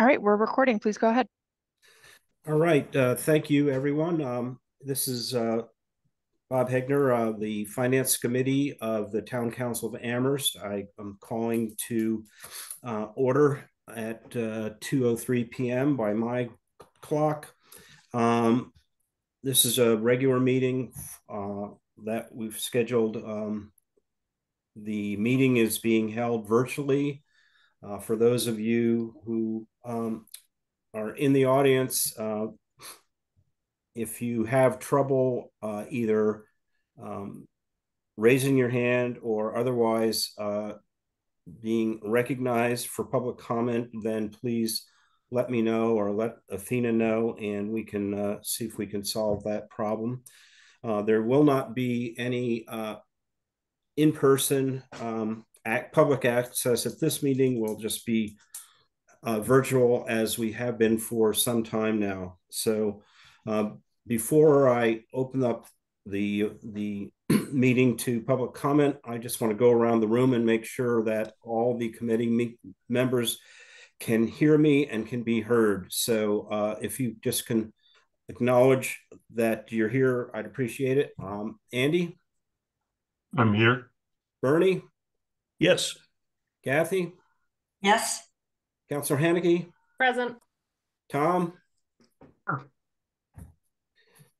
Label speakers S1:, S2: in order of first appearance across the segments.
S1: All right, we're recording. Please go ahead.
S2: All right. Uh, thank you, everyone. Um, this is uh, Bob Hegner, uh, the Finance Committee of the Town Council of Amherst. I am calling to uh, order at 2.03 uh, p.m. by my clock. Um, this is a regular meeting uh, that we've scheduled. Um, the meeting is being held virtually. For those of you who um, are in the audience, uh, if you have trouble uh, either um, raising your hand or otherwise uh, being recognized for public comment, then please let me know or let Athena know, and we can uh, see if we can solve that problem. Uh, there will not be any uh, in-person um, public access at this meeting. We'll just be uh, virtual as we have been for some time now. So uh, before I open up the the meeting to public comment, I just want to go around the room and make sure that all the committee me members can hear me and can be heard. So uh, if you just can acknowledge that you're here, I'd appreciate it. Um, Andy?
S3: I'm here.
S2: Bernie?
S3: Yes.
S2: Kathy?
S4: Yes.
S2: Councillor Hanneke?
S5: Present.
S2: Tom?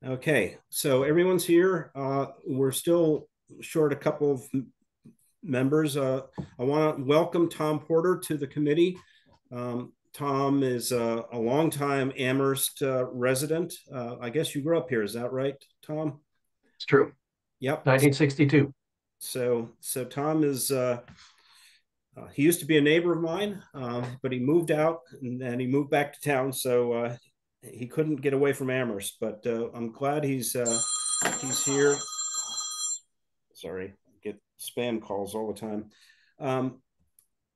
S2: Okay, so everyone's here. Uh, we're still short a couple of members. Uh, I want to welcome Tom Porter to the committee. Um, Tom is uh, a longtime Amherst uh, resident. Uh, I guess you grew up here, is that right, Tom?
S3: It's true.
S2: Yep.
S3: 1962.
S2: So, so Tom is uh, uh, he used to be a neighbor of mine, uh, but he moved out and then he moved back to town, so uh, he couldn't get away from Amherst. But uh, I'm glad he's uh, he's here. Sorry, get spam calls all the time. Um,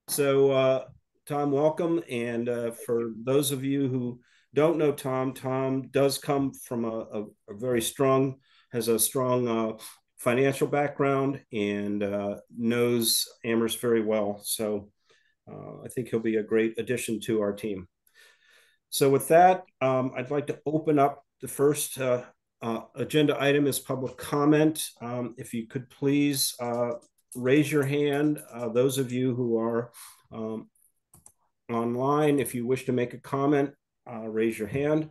S2: so uh, Tom, welcome. And for those of you who don't know Tom, Tom does come from a, a, a very strong, has a strong financial background and uh, knows Amherst very well. So uh, I think he'll be a great addition to our team. So with that, um, I'd like to open up the first uh, uh agenda item is public comment. Um, if you could please uh, raise your hand, uh, those of you who are um, online, if you wish to make a comment, raise your hand.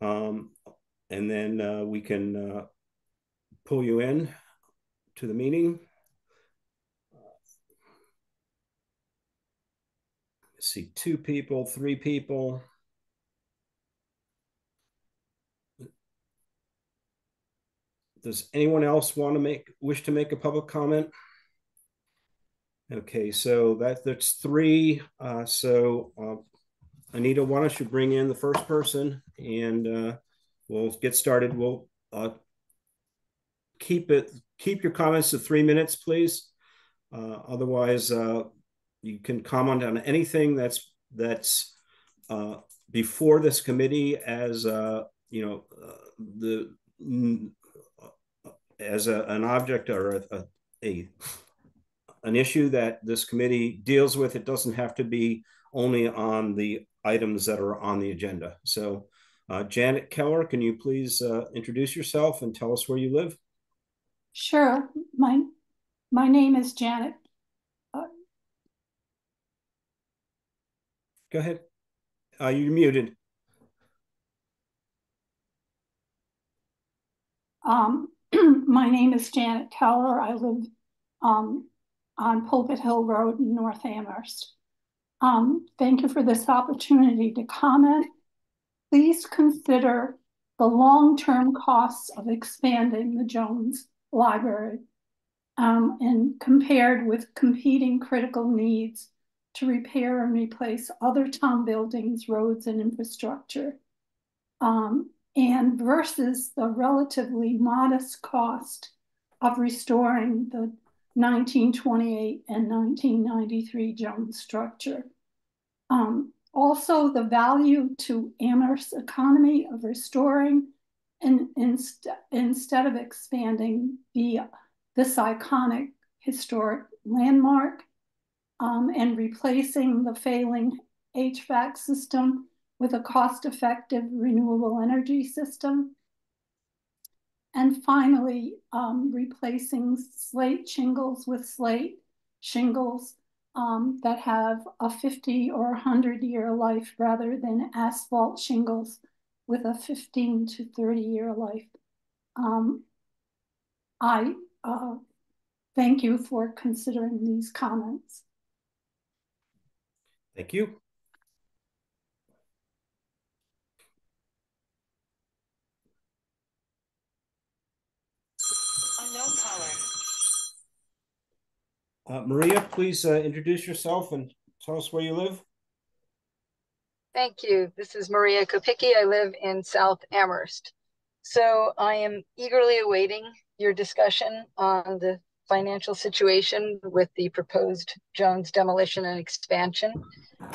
S2: Um, and then we can pull you in to the meeting. Let's see, two people, three people. Does anyone else want to make wish to make a public comment? Okay, so that that's three. Uh, so uh, Anita, why don't you bring in the first person and uh, we'll get started. We'll uh, keep it keep your comments to three minutes, please. Uh, otherwise, uh, you can comment on anything that's that's uh, before this committee as uh, you know uh, the as a, an object or a, a, an issue that this committee deals with. It doesn't have to be only on the items that are on the agenda. So, uh, Janet Keller, can you please introduce yourself and tell us where you live?
S6: Sure. My my name is Janet. Uh,
S2: Go ahead. Uh, you're muted.
S6: Um, my name is Janet Keller. I live um, on Pulpit Hill Road in North Amherst. Um, thank you for this opportunity to comment. Please consider the long-term costs of expanding the Jones library um, and compared with competing critical needs to repair and replace other town buildings, roads, and infrastructure. Um, and versus the relatively modest cost of restoring the 1928 and 1993 Jones structure. Um, also, the value to Amherst economy of restoring and inst instead of expanding the this iconic historic landmark um, and replacing the failing HVAC system with a cost-effective renewable energy system. And finally, um, replacing slate shingles with slate shingles um, that have a 50 or 100 year life rather than asphalt shingles with a 15 to 30 year life. Um, I uh, thank you for considering these comments.
S2: Thank you. Uh, Maria, please uh, introduce yourself and tell us where you live.
S1: Thank you. This is Maria Kopicki. I live in South Amherst. So I am eagerly awaiting your discussion on the financial situation with the proposed Jones demolition and expansion.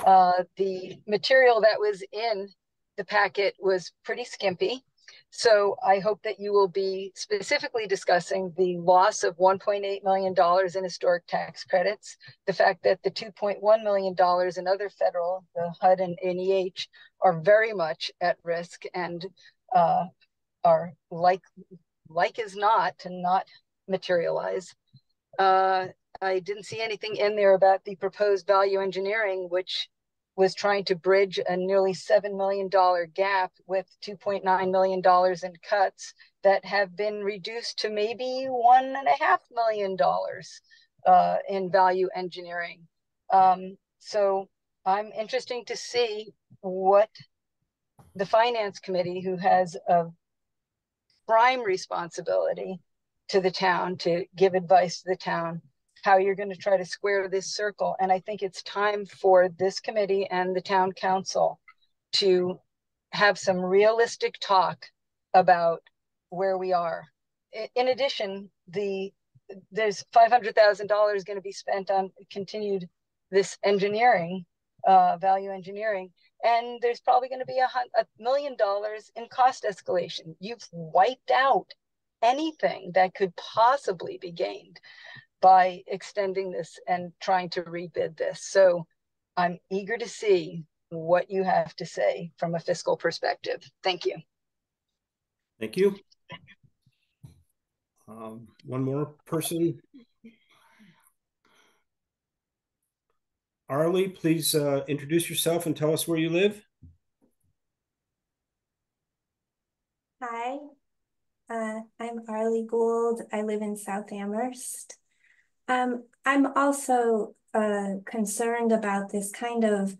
S1: Uh, the material that was in the packet was pretty skimpy. So I hope that you will be specifically discussing the loss of $1.8 million in historic tax credits, the fact that the $2.1 million in other federal, the HUD and NEH, are very much at risk and uh, are like, like as not to not materialize. Uh, I didn't see anything in there about the proposed value engineering, which was trying to bridge a nearly $7 million gap with $2.9 million in cuts that have been reduced to maybe $1.5 million uh, in value engineering. Um, so I'm interested to see what the finance committee, who has a prime responsibility to the town to give advice to the town, how you're going to try to square this circle. And I think it's time for this committee and the town council to have some realistic talk about where we are. In addition, the there's $500,000 going to be spent on continued this engineering, uh, value engineering, and there's probably going to be a, a million dollars in cost escalation. You've wiped out anything that could possibly be gained by extending this and trying to rebid this. So I'm eager to see what you have to say from a fiscal perspective. Thank you.
S2: Thank you. Um, one more person. Arlie, please uh, introduce yourself and tell us where you live.
S4: Hi, uh, I'm Arlie Gould. I live in South Amherst. Um, I'm also uh, concerned about this kind of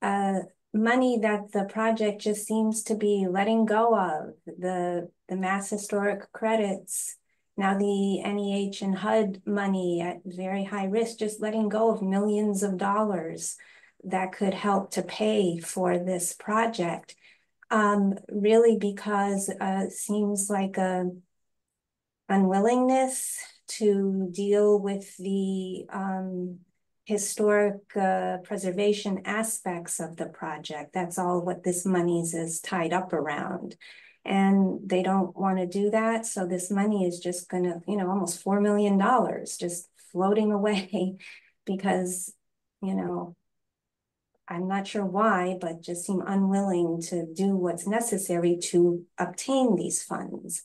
S4: uh, money that the project just seems to be letting go of, the, the mass historic credits, now the NEH and HUD money at very high risk, just letting go of millions of dollars that could help to pay for this project. Um, really because uh, it seems like a unwillingness to deal with the um, historic uh, preservation aspects of the project. That's all what this money is tied up around. And they don't want to do that. So this money is just going to, you know, almost $4 million just floating away because, you know, I'm not sure why, but just seem unwilling to do what's necessary to obtain these funds.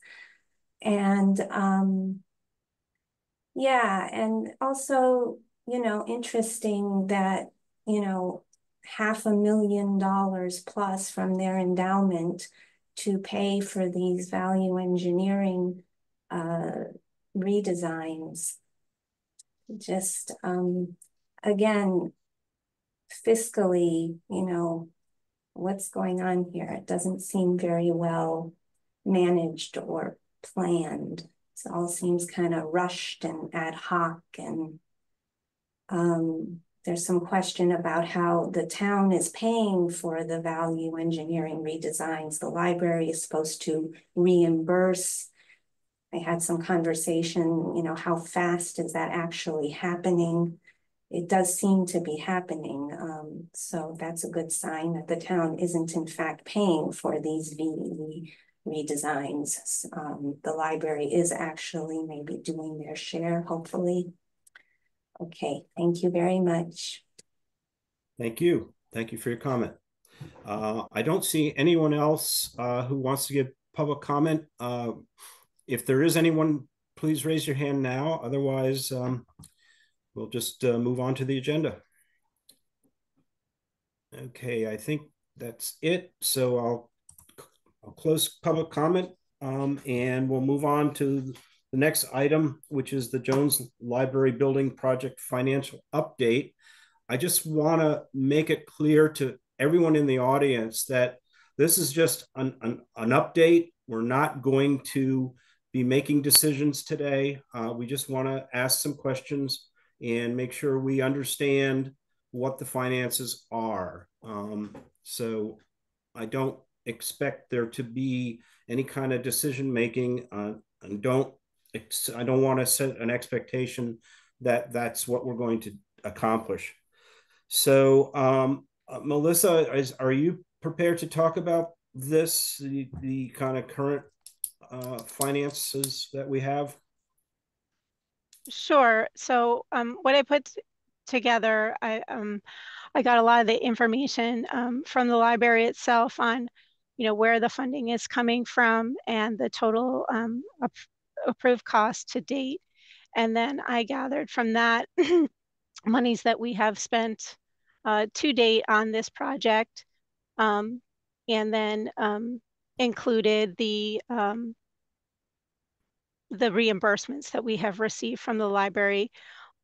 S4: And um, yeah, and also, you know, interesting that, you know, half a million dollars plus from their endowment to pay for these value engineering uh, redesigns. Just, um, again, fiscally, you know, what's going on here? It doesn't seem very well managed or planned. It all seems kind of rushed and ad hoc and um, there's some question about how the town is paying for the value engineering redesigns. The library is supposed to reimburse. I had some conversation, you know, how fast is that actually happening? It does seem to be happening. Um, so that's a good sign that the town isn't in fact paying for these VE redesigns. Um, the library is actually maybe doing their share, hopefully. Okay, thank you very much.
S2: Thank you. Thank you for your comment. Uh, I don't see anyone else uh, who wants to give public comment. Uh, if there is anyone, please raise your hand now. Otherwise, um, we'll just uh, move on to the agenda. Okay, I think that's it. So I'll, Close public comment um, and we'll move on to the next item, which is the Jones Library Building Project financial update. I just want to make it clear to everyone in the audience that this is just an, an, an update. We're not going to be making decisions today. Uh, we just want to ask some questions and make sure we understand what the finances are. Um, so I don't expect there to be any kind of decision making uh, and don't I don't want to set an expectation that that's what we're going to accomplish. So, um, uh, Melissa, is, are you prepared to talk about this, the, the kind of current uh, finances that we have?
S5: Sure. So, um, what I put together, I um, I got a lot of the information um, from the library itself on, you know, where the funding is coming from and the total um, approved cost to date. And then I gathered from that monies that we have spent uh, to date on this project, um, and then um, included the um, the reimbursements that we have received from the library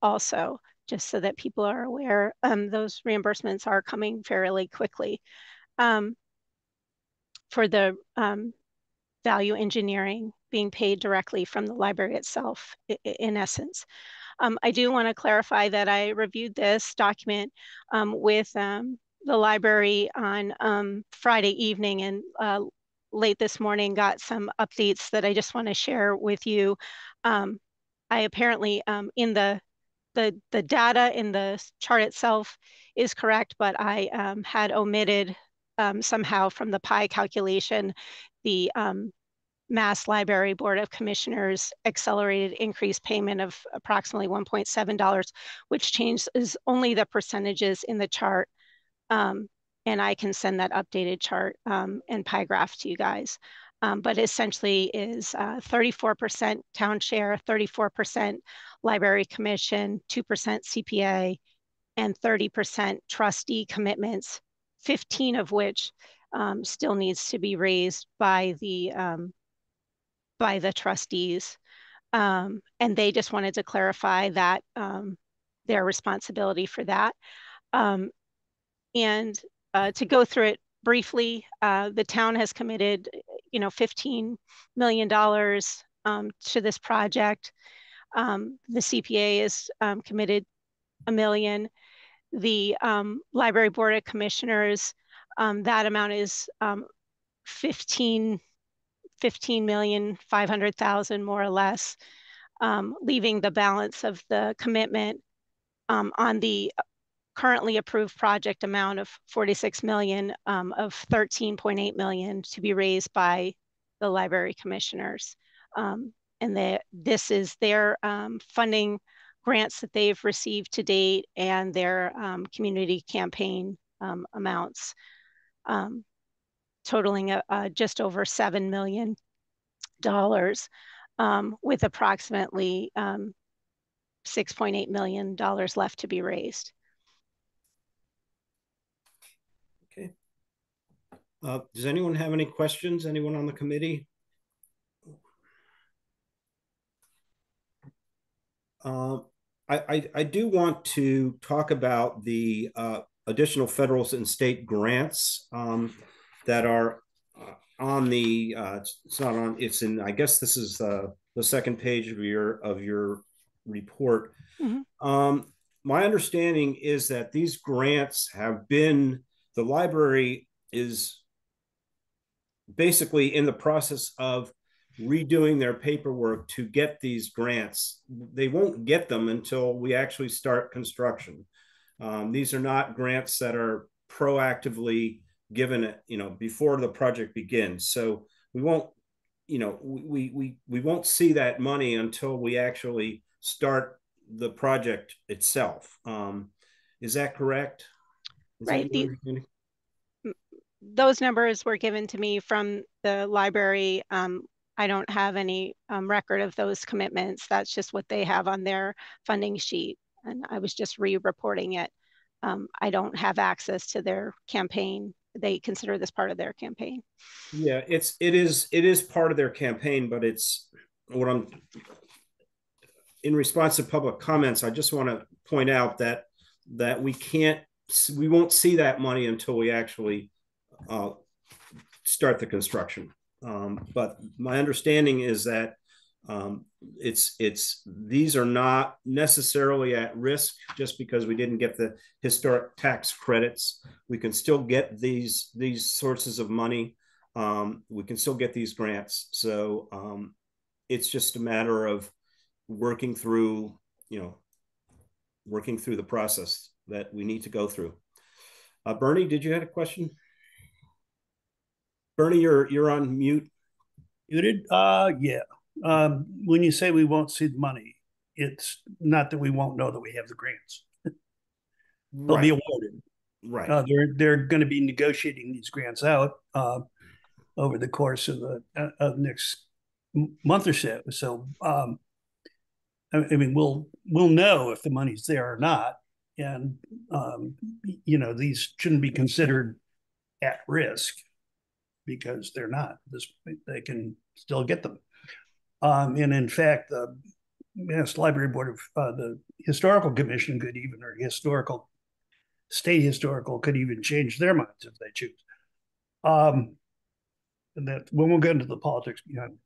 S5: also, just so that people are aware. Um, those reimbursements are coming fairly quickly. Um, for the um, value engineering being paid directly from the library itself, in essence. Um, I do want to clarify that I reviewed this document um, with um, the library on um, Friday evening and uh, late this morning got some updates that I just want to share with you. Um, I apparently um, in the the the data in the chart itself is correct, but I had omitted somehow from the pie calculation the Mass Library Board of Commissioners accelerated increased payment of approximately $1.7, which changes only the percentages in the chart. Um, and I can send that updated chart um, and pie graph to you guys. Um, but essentially is 34% uh, town share, 34% library commission, 2% CPA, and 30% trustee commitments, 15 of which um, still needs to be raised by the um, by the trustees. Um, and they just wanted to clarify that um, their responsibility for that. Um, and uh, to go through it briefly, uh, the town has committed, you know, $15 million um, to this project. The CPA is committed a million. The Library Board of Commissioners, that amount is 15 15 million 500,000 more or less, um, leaving the balance of the commitment um, on the currently approved project amount of 46 million um, of 13.8 million to be raised by the library commissioners. Um, and the, this is their um, funding grants that they've received to date and their um, community campaign amounts. Um, totaling a, a just over $7 million um, with approximately um, $6.8 million left to be raised.
S2: Okay. Uh, does anyone have any questions? Anyone on the committee? Uh, I, I, I, do want to talk about the uh, additional federal and state grants. Um, that are uh, on the uh, it's not on it's in i guess this is uh, the second page of your of your report mm-hmm. um, my understanding is that these grants have been the library is basically in the process of redoing their paperwork to get these grants they won't get them until we actually start construction um, these are not grants that are proactively given it, you know, before the project begins. So we won't, you know, we we we won't see that money until we actually start the project itself. Um, is that correct? Is
S5: Right,
S2: your
S5: the- those numbers were given to me from the library. Um, I don't have any um, record of those commitments. That's just what they have on their funding sheet. And I was just re-reporting it. Um, I don't have access to their campaign. They consider this part of their campaign.
S2: Yeah, it's it is it is part of their campaign, but it's what I'm in response to public comments. I just want to point out that that we can't we won't see that money until we actually uh, start the construction. Um, but my understanding is that um, it's it's these are not necessarily at risk just because we didn't get the historic tax credits. We can still get these these sources of money. Um, we can still get these grants. So um, it's just a matter of working through, you know, working through the process that we need to go through. Uh, Bernie, did you have a question? Bernie, you're you're on mute.
S7: Muted? Uh, yeah. Um, when you say we won't see the money, it's not that we won't know that we have the grants. They'll be awarded.
S2: right.
S7: Uh, they're they're going to be negotiating these grants out uh, over the course of the uh, of next month or so. So, um, I, I mean, we'll we'll know if the money's there or not, and um, you know, these shouldn't be considered at risk because they're not. This they can still get them. Um, and in fact, the Mass Library Board of uh, the Historical Commission could even, or historical state historical could even change their minds if they choose. Um, and that when we'll get into the politics behind.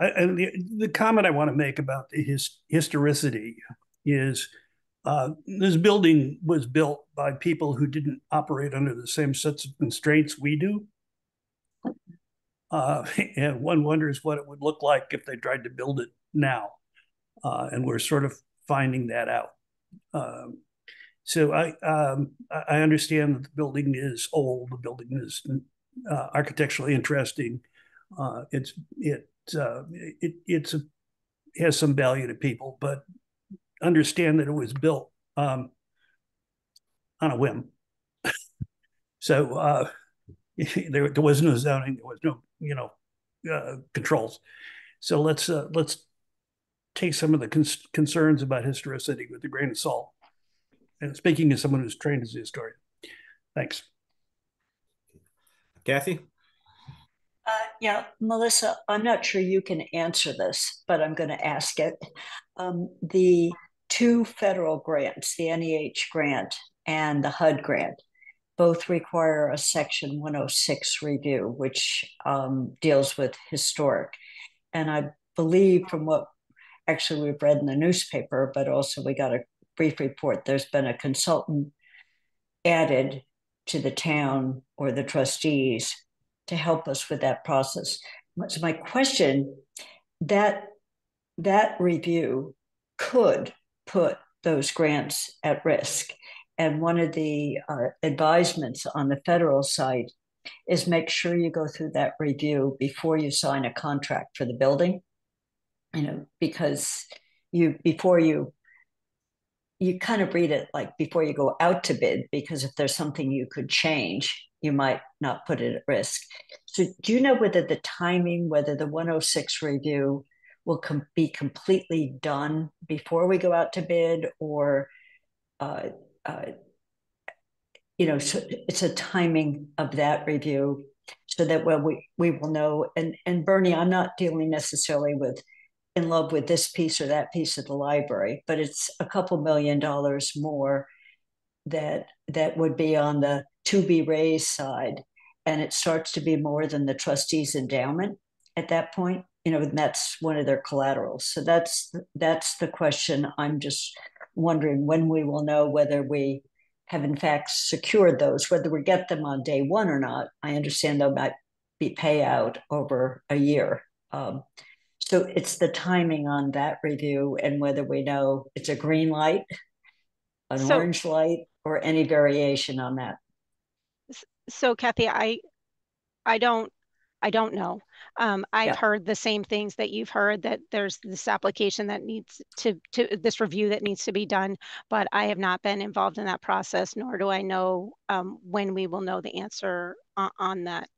S7: I, and the, the comment I want to make about the his, historicity is uh, this building was built by people who didn't operate under the same sets of constraints we do. Uh, and one wonders what it would look like if they tried to build it now. Uh, and we're sort of finding that out. Um, so I um, I understand that the building is old. The building is uh, architecturally interesting. Uh, it's it uh, it it's a, has some value to people, but understand that it was built um, on a whim. so uh, there there was no zoning. There was no you know uh, controls. So let's uh, let's take some of the cons- concerns about historicity with a grain of salt. And speaking as someone who's trained as a historian, thanks.
S2: Kathy?
S8: Uh, yeah, Melissa, I'm not sure you can answer this, but I'm going to ask it. Um, the two federal grants, the NEH grant and the HUD grant, both require a Section 106 review, which um, deals with historic. And I believe from what actually we've read in the newspaper, but also we got a brief report, there's been a consultant added to the town or the trustees to help us with that process. So my question, that that review could put those grants at risk. And one of the uh, advisements on the federal side is make sure you go through that review before you sign a contract for the building. You know, because you before you you kind of read it like before you go out to bid, because if there's something you could change, you might not put it at risk. So, do you know whether the timing, whether the 106 review will com- be completely done before we go out to bid, or, uh, uh, you know, so it's a timing of that review so that when we, we will know. And, and Bernie, I'm not dealing necessarily with in love with this piece or that piece of the library, but it's a couple million dollars more that that would be on the to be raised side and it starts to be more than the trustees endowment at that point you know and that's one of their collaterals so that's that's the question i'm just wondering when we will know whether we have in fact secured those whether we get them on day one or not. I understand there might be payout over a year. Um, so it's the timing on that review and whether we know it's a green light an
S5: So-
S8: orange light or any variation on that.
S5: So Kathy, I, I don't I don't know. Um, I've
S8: Yeah.
S5: heard the same things that you've heard, that there's this application that needs to, to, this review that needs to be done, but I have not been involved in that process, nor do I know, um, when we will know the answer on, on that.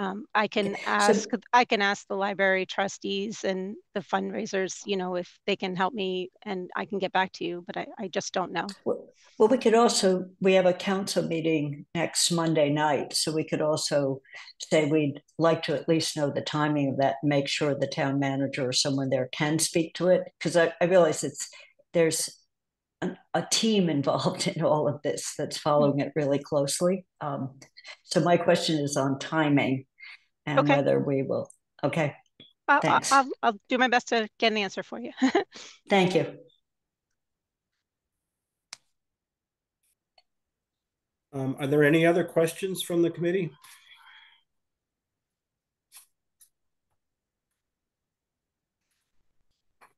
S5: Um, I can
S8: Okay, so-
S5: ask, I can ask the library trustees and the fundraisers, you know, if they can help me and I can get back to you, but I, I just don't know.
S8: Well, well, we could also, we have a council meeting next Monday night, so we could also say we'd like to at least know the timing of that, make sure the town manager or someone there can speak to it, because I, I realize it's, there's an, a team involved in all of this that's following it really closely. Um, so my question is on timing and
S5: Okay.
S8: whether we will, okay,
S5: I'll, I'll,
S8: Thanks.
S5: I'll, I'll do my best to get an answer for you.
S8: thank you.
S2: Um, are there any other questions from the committee?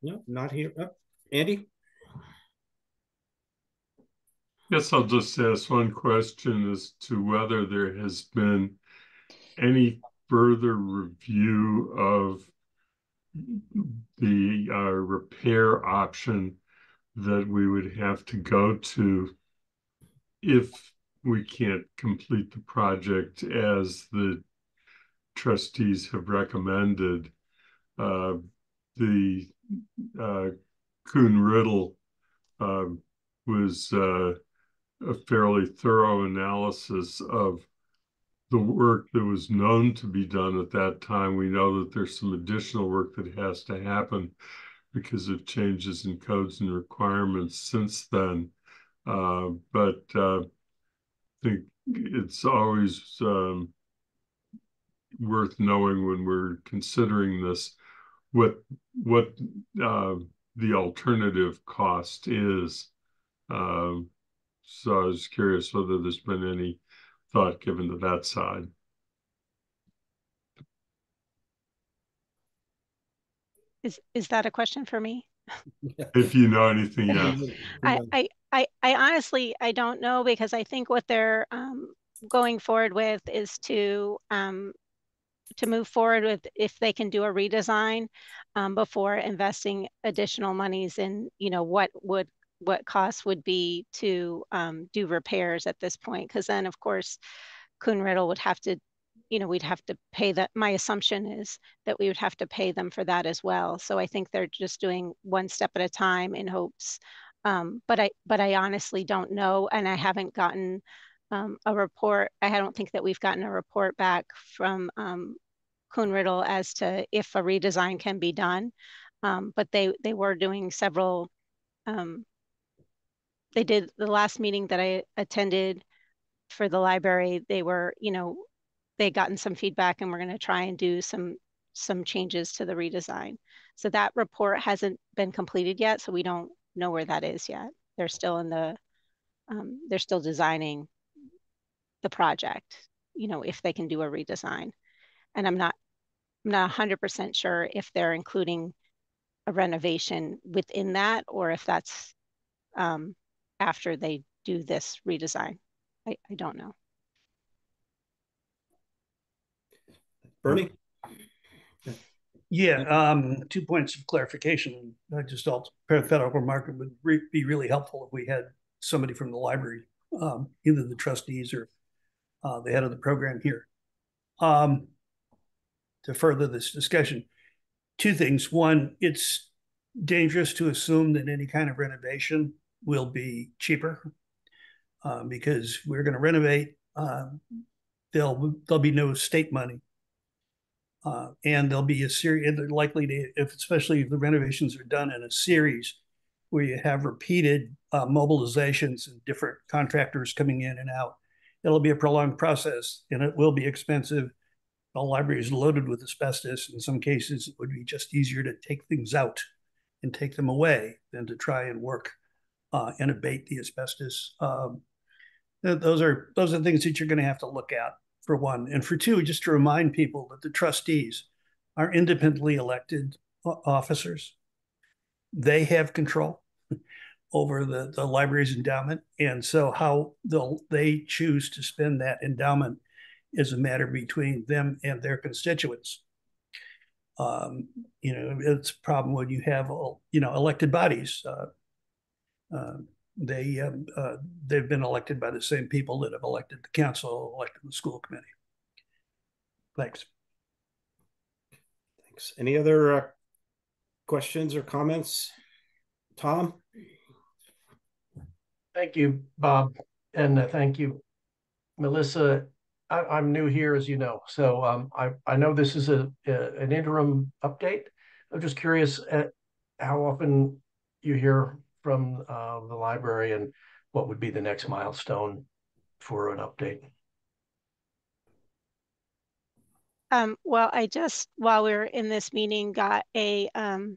S2: No, not here. Oh, Andy?
S9: Yes, I'll just ask one question as to whether there has been any further review of the uh, repair option that we would have to go to if we can't complete the project as the trustees have recommended. Uh, the uh, Kuhn Riddle uh, was uh, a fairly thorough analysis of the work that was known to be done at that time. We know that there's some additional work that has to happen because of changes in codes and requirements since then. Uh, but uh, I think it's always um, worth knowing when we're considering this what what uh, the alternative cost is. Um, so I was curious whether there's been any thought given to that side.
S5: Is, is that a question for me?
S9: If you know anything, yeah.
S5: I, I, I, I honestly, I don't know because I think what they're um, going forward with is to um, to move forward with if they can do a redesign um, before investing additional monies in, you know, what would what costs would be to um, do repairs at this point. Because then, of course, Kuhn Riddle would have to, you know, we'd have to pay that. My assumption is that we would have to pay them for that as well. So I think they're just doing one step at a time in hopes. Um, but I, but I honestly don't know, and I haven't gotten um, a report. I don't think that we've gotten a report back from um, Kuhn Riddle as to if a redesign can be done. Um, but they they were doing several. Um, they did the last meeting that I attended for the library. They were, you know, they gotten some feedback, and we're going to try and do some some changes to the redesign. So that report hasn't been completed yet, so we don't know where that is yet. They're still in the, um, they're still designing the project, you know, if they can do a redesign. And I'm not, I'm not hundred percent sure if they're including a renovation within that, or if that's, um, after they do this redesign. I, I don't know.
S2: Bernie?
S7: Yeah, um, two points of clarification. I just felt parenthetical market would re- be really helpful if we had somebody from the library, um, either the trustees or uh, the head of the program here. Um, to further this discussion, two things. One, it's dangerous to assume that any kind of renovation will be cheaper uh, because we're going to renovate. Uh, there'll there'll be no state money uh, and there'll be a series, likely to, if especially if the renovations are done in a series where you have repeated uh, mobilizations and different contractors coming in and out. It'll be a prolonged process and it will be expensive. The library is loaded with asbestos. In some cases, it would be just easier to take things out and take them away than to try and work uh, and abate the asbestos. Um, those are those are things that you're going to have to look at for one. And for two, just to remind people that the trustees are independently elected officers. They have control over the, the library's endowment. And so how they choose to spend that endowment is a matter between them and their constituents. Um, you know, it's a problem when you have, you know, elected bodies. Uh, uh, they um, uh, they've been elected by the same people that have elected the council, elected the school committee. Thanks.
S2: Thanks. Any other uh, questions or comments? Tom?
S3: Thank you, Bob, and uh, thank you, Melissa. I, am new here, as you know, so um, I I know this is a, a, an interim update. I'm just curious at how often you hear from uh, the library and what would be the next milestone for an update.
S5: Um, well, I just while we were in this meeting got a um,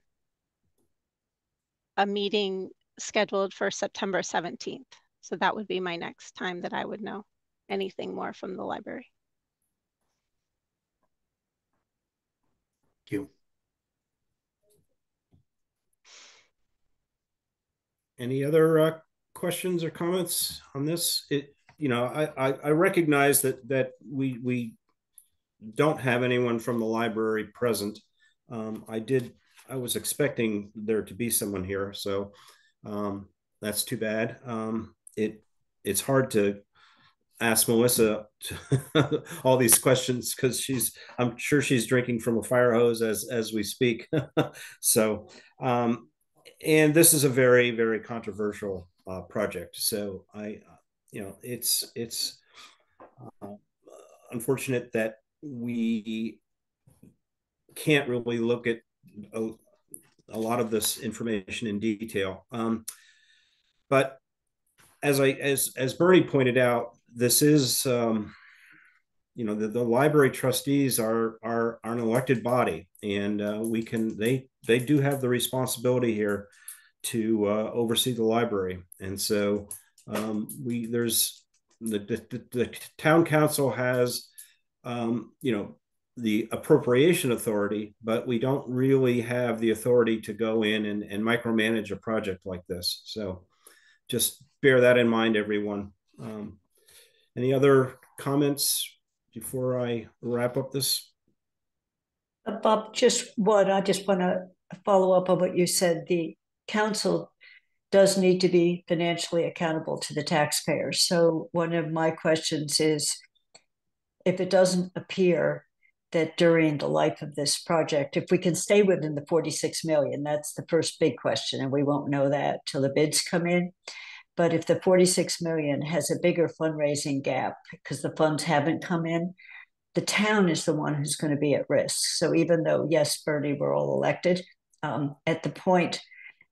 S5: a meeting scheduled for September 17th. So that would be my next time that I would know anything more from the library.
S3: Thank you.
S2: Any other uh, questions or comments on this? It, you know, I, I, I recognize that that we we don't have anyone from the library present. Um, I did. I was expecting there to be someone here, so um, that's too bad. Um, it it's hard to ask Melissa to, all these questions because she's I'm sure she's drinking from a fire hose as as we speak. so um, and this is a very very controversial uh, project. So I you know it's it's uh, unfortunate that we can't really look at a, a lot of this information in detail. Um, but as I as as Bernie pointed out, this is um, you know the, the library trustees are are are an elected body, and uh, we can they they do have the responsibility here to uh, oversee the library, and so um, we there's the, the, the town council has um, you know the appropriation authority, but we don't really have the authority to go in and, and micromanage a project like this. So just bear that in mind, everyone. Um, any other comments before I wrap up this?
S8: Uh, Bob, just what I just want to follow up on what you said. The council does need to be financially accountable to the taxpayers. So one of my questions is if it doesn't appear that during the life of this project, if we can stay within the 46 million, that's the first big question, and we won't know that till the bids come in. But if the 46 million has a bigger fundraising gap because the funds haven't come in, the town is the one who's going to be at risk. So even though, yes, Bernie, we're all elected, um, at the point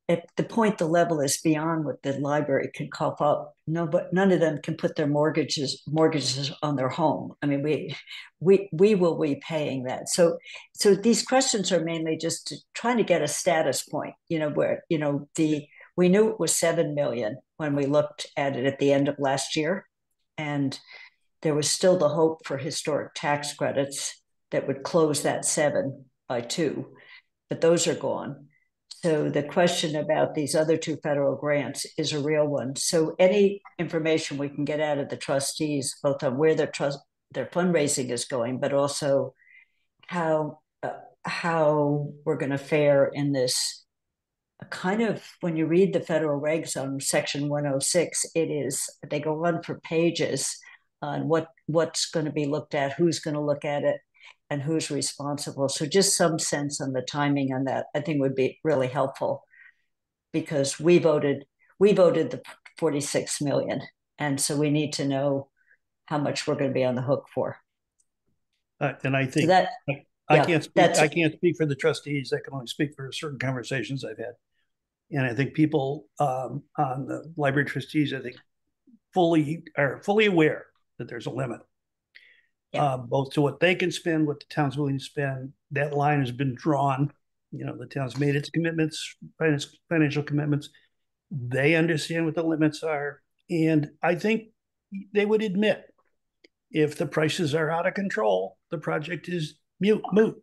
S8: at the point the level is beyond what the library can cough up, no, but none of them can put their mortgages mortgages on their home. I mean, we we we will be paying that. So so these questions are mainly just to, trying to get a status point. You know where you know the we knew it was seven million when we looked at it at the end of last year, and there was still the hope for historic tax credits that would close that seven by two, but those are gone so the question about these other two federal grants is a real one. So any information we can get out of the trustees, both on where their trust their fundraising is going, but also how uh, how we're going to fare in this kind of when you read the federal regs on section 106 it is they go on for pages on what what's going to be looked at who's going to look at it and who's responsible. So just some sense on the timing on that, I think would be really helpful because we voted, we voted the 46 million. And so we need to know how much we're going to be on the hook for.
S7: Uh, and I think so that I, I yeah, can't speak, I can't speak for the trustees. I can only speak for certain conversations I've had. And I think people um, on the library trustees, I think, fully are fully aware that there's a limit yeah. uh, both to what they can spend, what the town's willing to spend. That line has been drawn. You know, the town's made its commitments, financial commitments. They understand what the limits are. And I think they would admit if the prices are out of control, the project is mute, moot.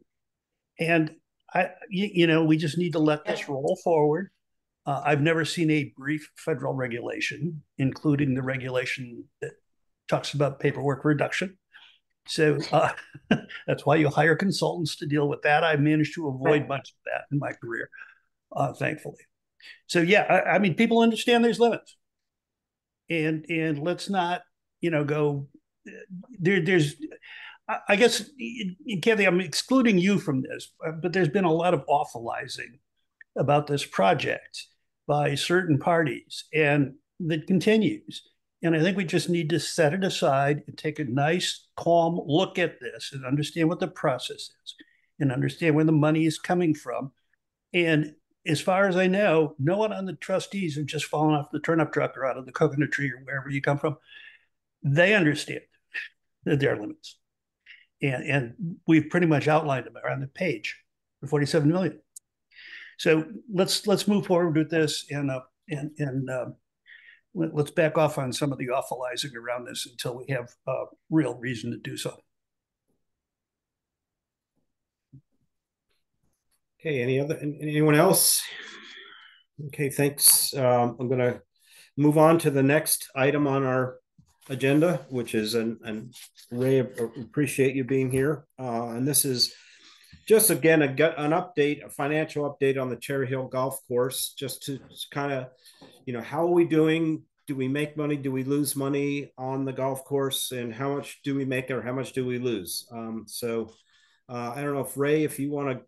S7: And I, you, you know, we just need to let this roll forward. Uh, I've never seen a brief federal regulation, including the regulation that talks about paperwork reduction So uh, that's why you hire consultants to deal with that. I managed to avoid much of that in my career, uh, thankfully. So yeah, I, I mean, people understand there's limits, and and let's not, you know, go there. There's, I guess, Kathy, I'm excluding you from this, but there's been a lot of awfulizing about this project by certain parties, and that continues. And I think we just need to set it aside and take a nice, calm look at this and understand what the process is and understand where the money is coming from. And as far as I know, no one on the trustees have just fallen off the turnip truck or out of the coconut tree or wherever you come from. They understand that there are limits. And, and we've pretty much outlined them around the page for 47 million. So let's let's move forward with this and uh, and and uh, let, us back off on some of the awfulizing around this until we have a real reason to do so.
S2: Okay, any other, anyone else? Okay, thanks. Um, I'm going to move on to the next item on our agenda, which is an, an Ray, appreciate you being here. Uh, and this is just again a, an update, a financial update on the Cherry Hill Golf Course, just to kind of you know, how are we doing? Do we make money? Do we lose money on the golf course? And how much do we make or how much do we lose? Um, so uh, I don't know if Ray, if you want to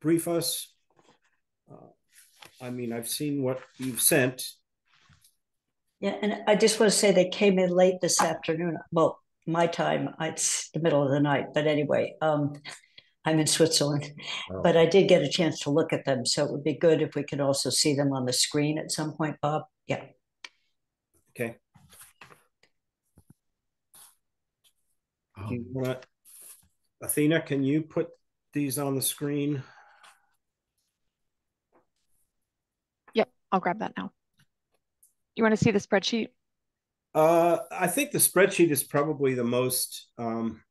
S2: brief us. Uh, I mean, I've seen what you've sent.
S8: Yeah, and I just want to say they came in late this afternoon. Well, my time, it's the middle of the night, but anyway, um, I'm in Switzerland, oh. but I did get a chance to look at them. So it would be good if we could also see them on the screen at some point, Bob. Yeah.
S2: Okay. Um, you want Athena, can you put these on the screen?
S10: Yep, I'll grab that now. You want to see the spreadsheet?
S2: Uh, I think the spreadsheet is probably the most um,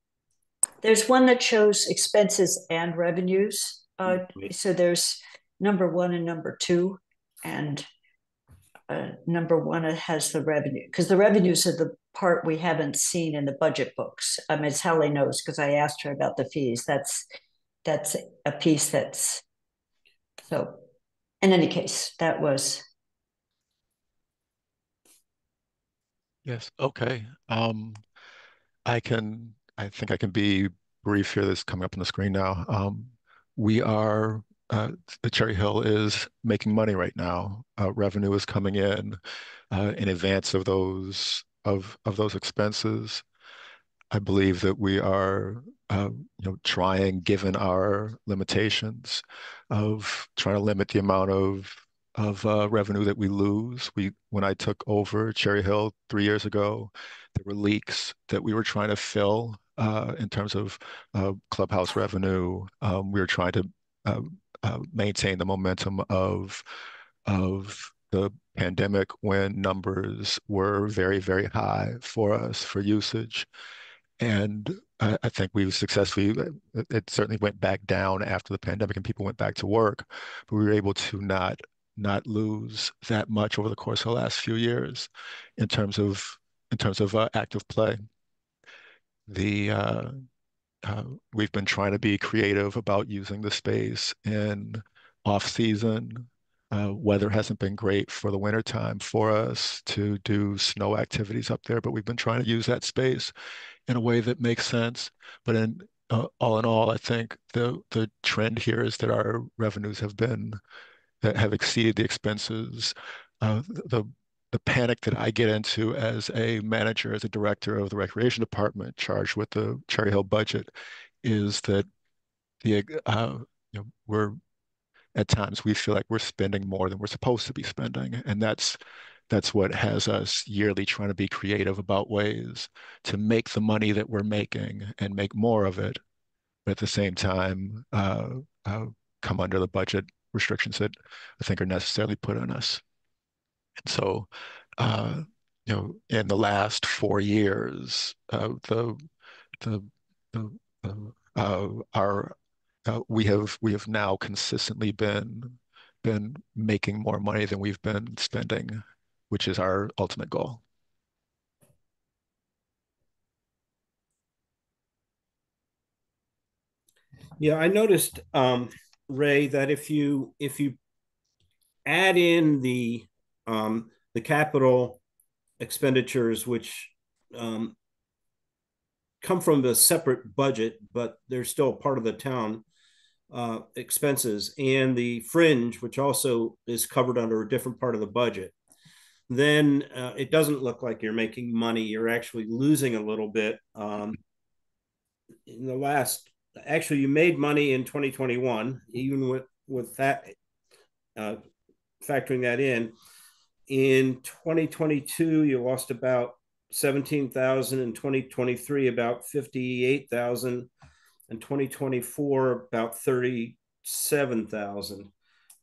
S8: there's one that shows expenses and revenues. Uh, so there's number one and number two, and uh, number one has the revenue because the revenues are the part we haven't seen in the budget books. I mean, Hallie knows because I asked her about the fees. That's that's a piece that's so. In any case, that was.
S11: Yes. Okay. Um, I can I think I can be brief here. This is coming up on the screen now. Um, we are, uh, Cherry Hill is making money right now. Uh, revenue is coming in uh, in advance of those of of those expenses. I believe that we are, uh, you know, trying, given our limitations, of trying to limit the amount of of uh, revenue that we lose. We when I took over Cherry Hill three years ago, there were leaks that we were trying to fill in terms of uh, clubhouse revenue. Um, we were trying to uh, uh, maintain the momentum of of the pandemic when numbers were very, very high for us for usage. And I, I think we've successfully, it, it certainly went back down after the pandemic and people went back to work, but we were able to not not lose that much over the course of the last few years in terms of in terms of uh, active play the uh, uh, we've been trying to be creative about using the space in off season. Uh, weather hasn't been great for the wintertime for us to do snow activities up there, but we've been trying to use that space in a way that makes sense. But in uh, all in all, I think the the trend here is that our revenues have been that have exceeded the expenses. The the panic that I get into as a manager, as a director of the recreation department charged with the Cherry Hill budget, is that the uh, you know we're at times we feel like we're spending more than we're supposed to be spending, and that's that's what has us yearly trying to be creative about ways to make the money that we're making and make more of it, but at the same time uh, uh, come under the budget restrictions that I think are necessarily put on us. And so, uh, you know, in the last four years, uh, the the, the uh, our uh, we have we have now consistently been been making more money than we've been spending, which is our ultimate goal.
S2: Yeah, I noticed, um, Ray, that if you if you add in the um, the capital expenditures, which um, come from the separate budget, but they're still part of the town uh, expenses, and the fringe, which also is covered under a different part of the budget, then uh, it doesn't look like you're making money. You're actually losing a little bit. Um, in the last, actually, you made money in 2021, even with with that uh, factoring that in. In 2022, you lost about 17,000. In 2023, about 58,000. In 2024, about 37,000.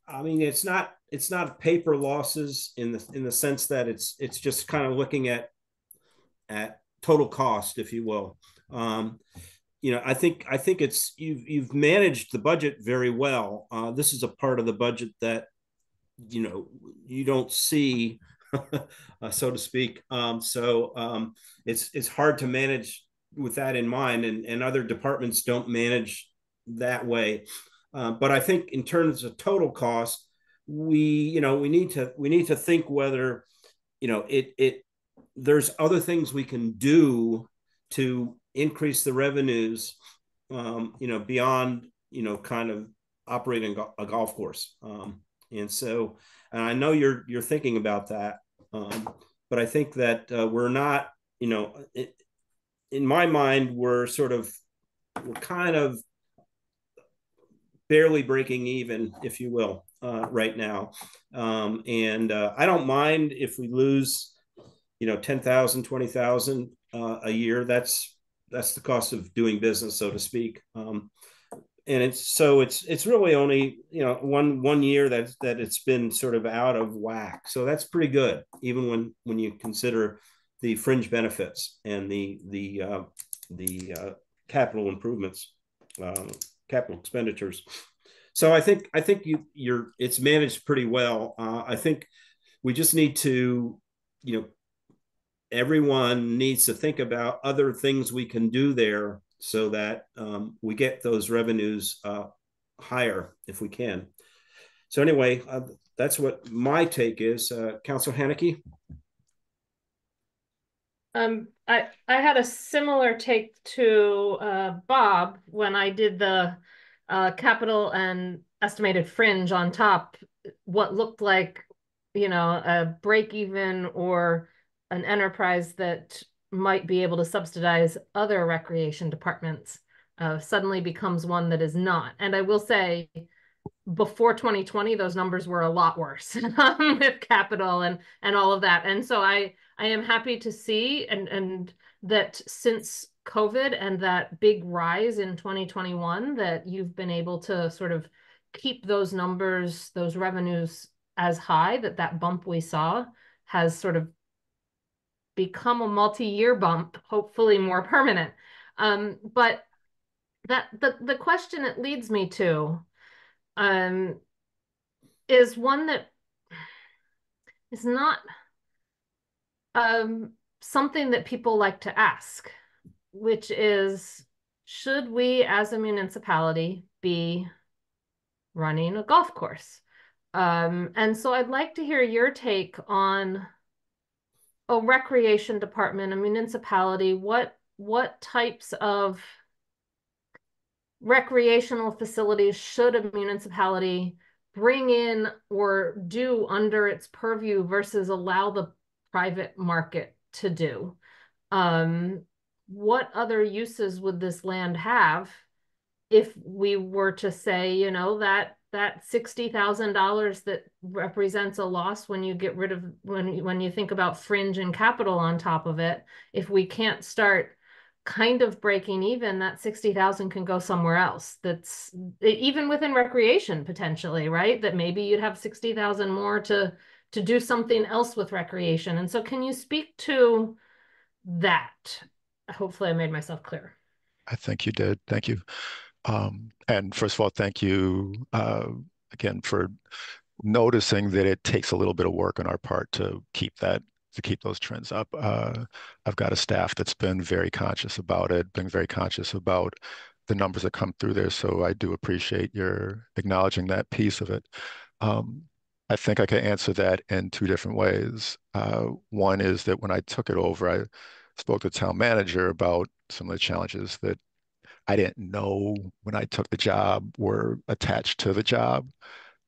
S2: I mean, it's not it's not paper losses in the in the sense that it's it's just kind of looking at at total cost, if you will. Um, you know, I think I think it's you've you've managed the budget very well. Uh, this is a part of the budget that you know you don't see uh, so to speak. Um, so um, it's it's hard to manage with that in mind and, and other departments don't manage that way. Uh, but i think in terms of total cost we you know we need to we need to think whether you know it it there's other things we can do to increase the revenues um, you know beyond you know kind of operating a golf course. Um, and so, and I know you're you're thinking about that, um, but I think that uh, we're not, you know, it, in my mind, we're sort of we're kind of barely breaking even, if you will, uh, right now. Um, and uh, I don't mind if we lose, you know, 10,000, 20,000 uh, a year. That's that's the cost of doing business, so to speak. Um, and it's so it's it's really only you know one one year that that it's been sort of out of whack. So that's pretty good even when when you consider the fringe benefits and the the uh, the uh, capital improvements um, capital expenditures. So i think i think you you're it's managed pretty well. Uh, i think we just need to you know everyone needs to think about other things we can do there so that um, we get those revenues uh, higher if we can. So anyway, uh, that's what my take is. Uh, Councilor Hanneke?
S12: Um, I, I had a similar take to uh, Bob when I did the uh, capital and estimated fringe on top, what looked like, you know, a break even or an enterprise that might be able to subsidize other recreation departments uh, suddenly becomes one that is not. And I will say, before 2020, those numbers were a lot worse with capital and and all of that. And so I I am happy to see and and that since COVID and that big rise in 2021, that you've been able to sort of keep those numbers, those revenues as high, that that bump we saw has sort of become a multi-year bump, hopefully more permanent. Um, but that the the question it leads me to um, is one that is not um, something that people like to ask, which is, should we as a municipality be running a golf course? Um, and so I'd like to hear your take on a recreation department, a municipality, what what types of recreational facilities should a municipality bring in or do under its purview versus allow the private market to do? Um, what other uses would this land have if we were to say, you know, that that $60,000 that represents a loss when you get rid of when when you think about fringe and capital on top of it if we can't start kind of breaking even that 60,000 can go somewhere else that's even within recreation potentially right? That maybe you'd have 60,000 more to to do something else with recreation. And so can you speak to that? Hopefully I made myself clear.
S11: I think you did. Thank you um, and first of all, thank you uh, again for noticing that it takes a little bit of work on our part to keep that to keep those trends up. Uh, I've got a staff that's been very conscious about it, been very conscious about the numbers that come through there. So I do appreciate your acknowledging that piece of it. Um, I think I can answer that in two different ways. Uh, one is that when I took it over, I spoke to the town manager about some of the challenges that I didn't know when I took the job were attached to the job.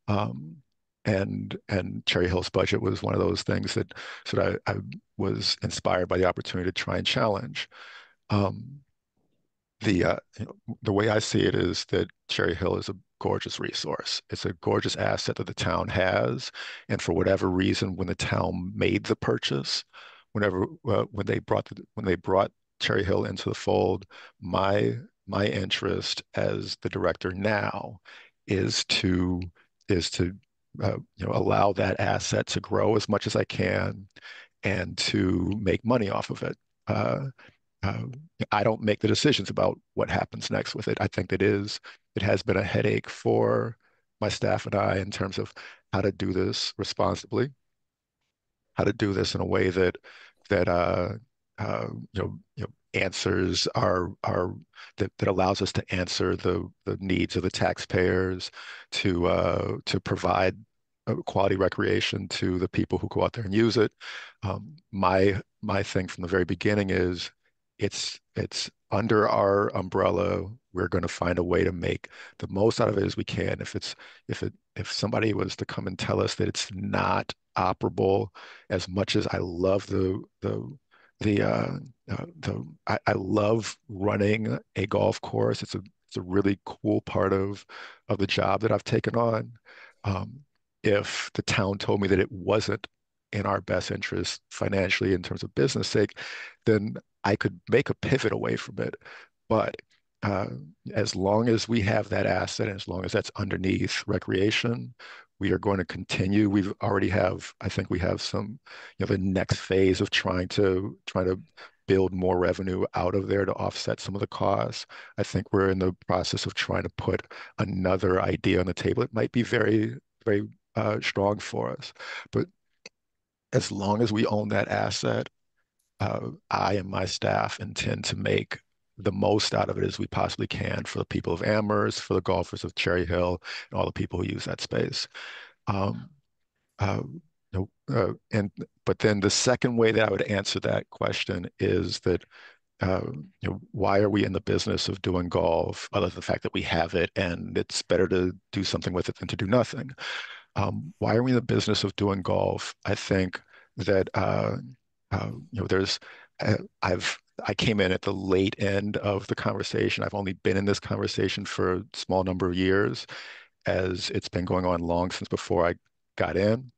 S11: Um, and and Cherry Hill's budget was one of those things that so that I, I was inspired by the opportunity to try and challenge. Um, the uh, the way I see it is that Cherry Hill is a gorgeous resource. It's a gorgeous asset that the town has, and for whatever reason, when the town made the purchase, whenever uh, when they brought the, when they brought Cherry Hill into the fold, my my interest as the director now is to is to uh, you know allow that asset to grow as much as I can and to make money off of it. Uh, uh, I don't make the decisions about what happens next with it. I think it is it has been a headache for my staff and I in terms of how to do this responsibly, how to do this in a way that that uh, uh, you know you know answers are are that, that allows us to answer the the needs of the taxpayers to uh, to provide quality recreation to the people who go out there and use it. Um, my my thing from the very beginning is it's it's under our umbrella. We're going to find a way to make the most out of it as we can. If it's if it if somebody was to come and tell us that it's not operable, as much as I love the the the uh, uh, the I, I love running a golf course. It's a it's a really cool part of of the job that I've taken on. Um, if the town told me that it wasn't in our best interest financially in terms of business sake, then I could make a pivot away from it. But uh, as long as we have that asset, and as long as that's underneath recreation, we are going to continue. We've already have, I think we have some, you know, the next phase of trying to trying to build more revenue out of there to offset some of the costs. I think we're in the process of trying to put another idea on the table. It might be very, very uh, strong for us, but as long as we own that asset, uh, I and my staff intend to make the most out of it as we possibly can for the people of Amherst, for the golfers of Cherry Hill, and all the people who use that space. Um, uh, uh, and but then the second way that I would answer that question is that uh, you know, why are we in the business of doing golf other than the fact that we have it and it's better to do something with it than to do nothing? Um, why are we in the business of doing golf? I think that uh, uh, you know, there's uh, I've I came in at the late end of the conversation. I've only been in this conversation for a small number of years, as it's been going on long since before I got in.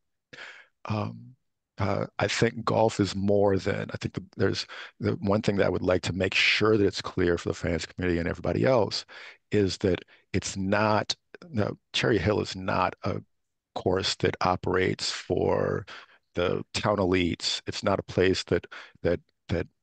S11: Um, uh, I think golf is more than I think the, there's the one thing that I would like to make sure that it's clear for the fans committee and everybody else is that it's not no Cherry Hill is not a course that operates for the town elites. It's not a place that that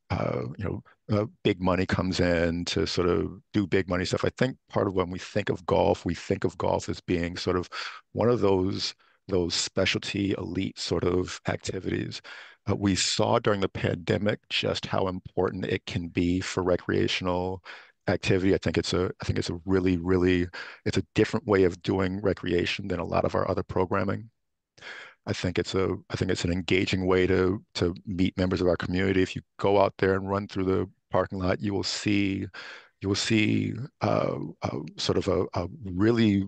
S11: uh, you know uh, big money comes in to sort of do big money stuff. I think part of when we think of golf, we think of golf as being sort of one of those those specialty elite sort of activities. Uh, we saw during the pandemic just how important it can be for recreational activity. I think it's a I think it's a really really it's a different way of doing recreation than a lot of our other programming. I think it's a I think it's an engaging way to to meet members of our community. If you go out there and run through the parking lot, you will see you will see uh, uh, sort of a, a really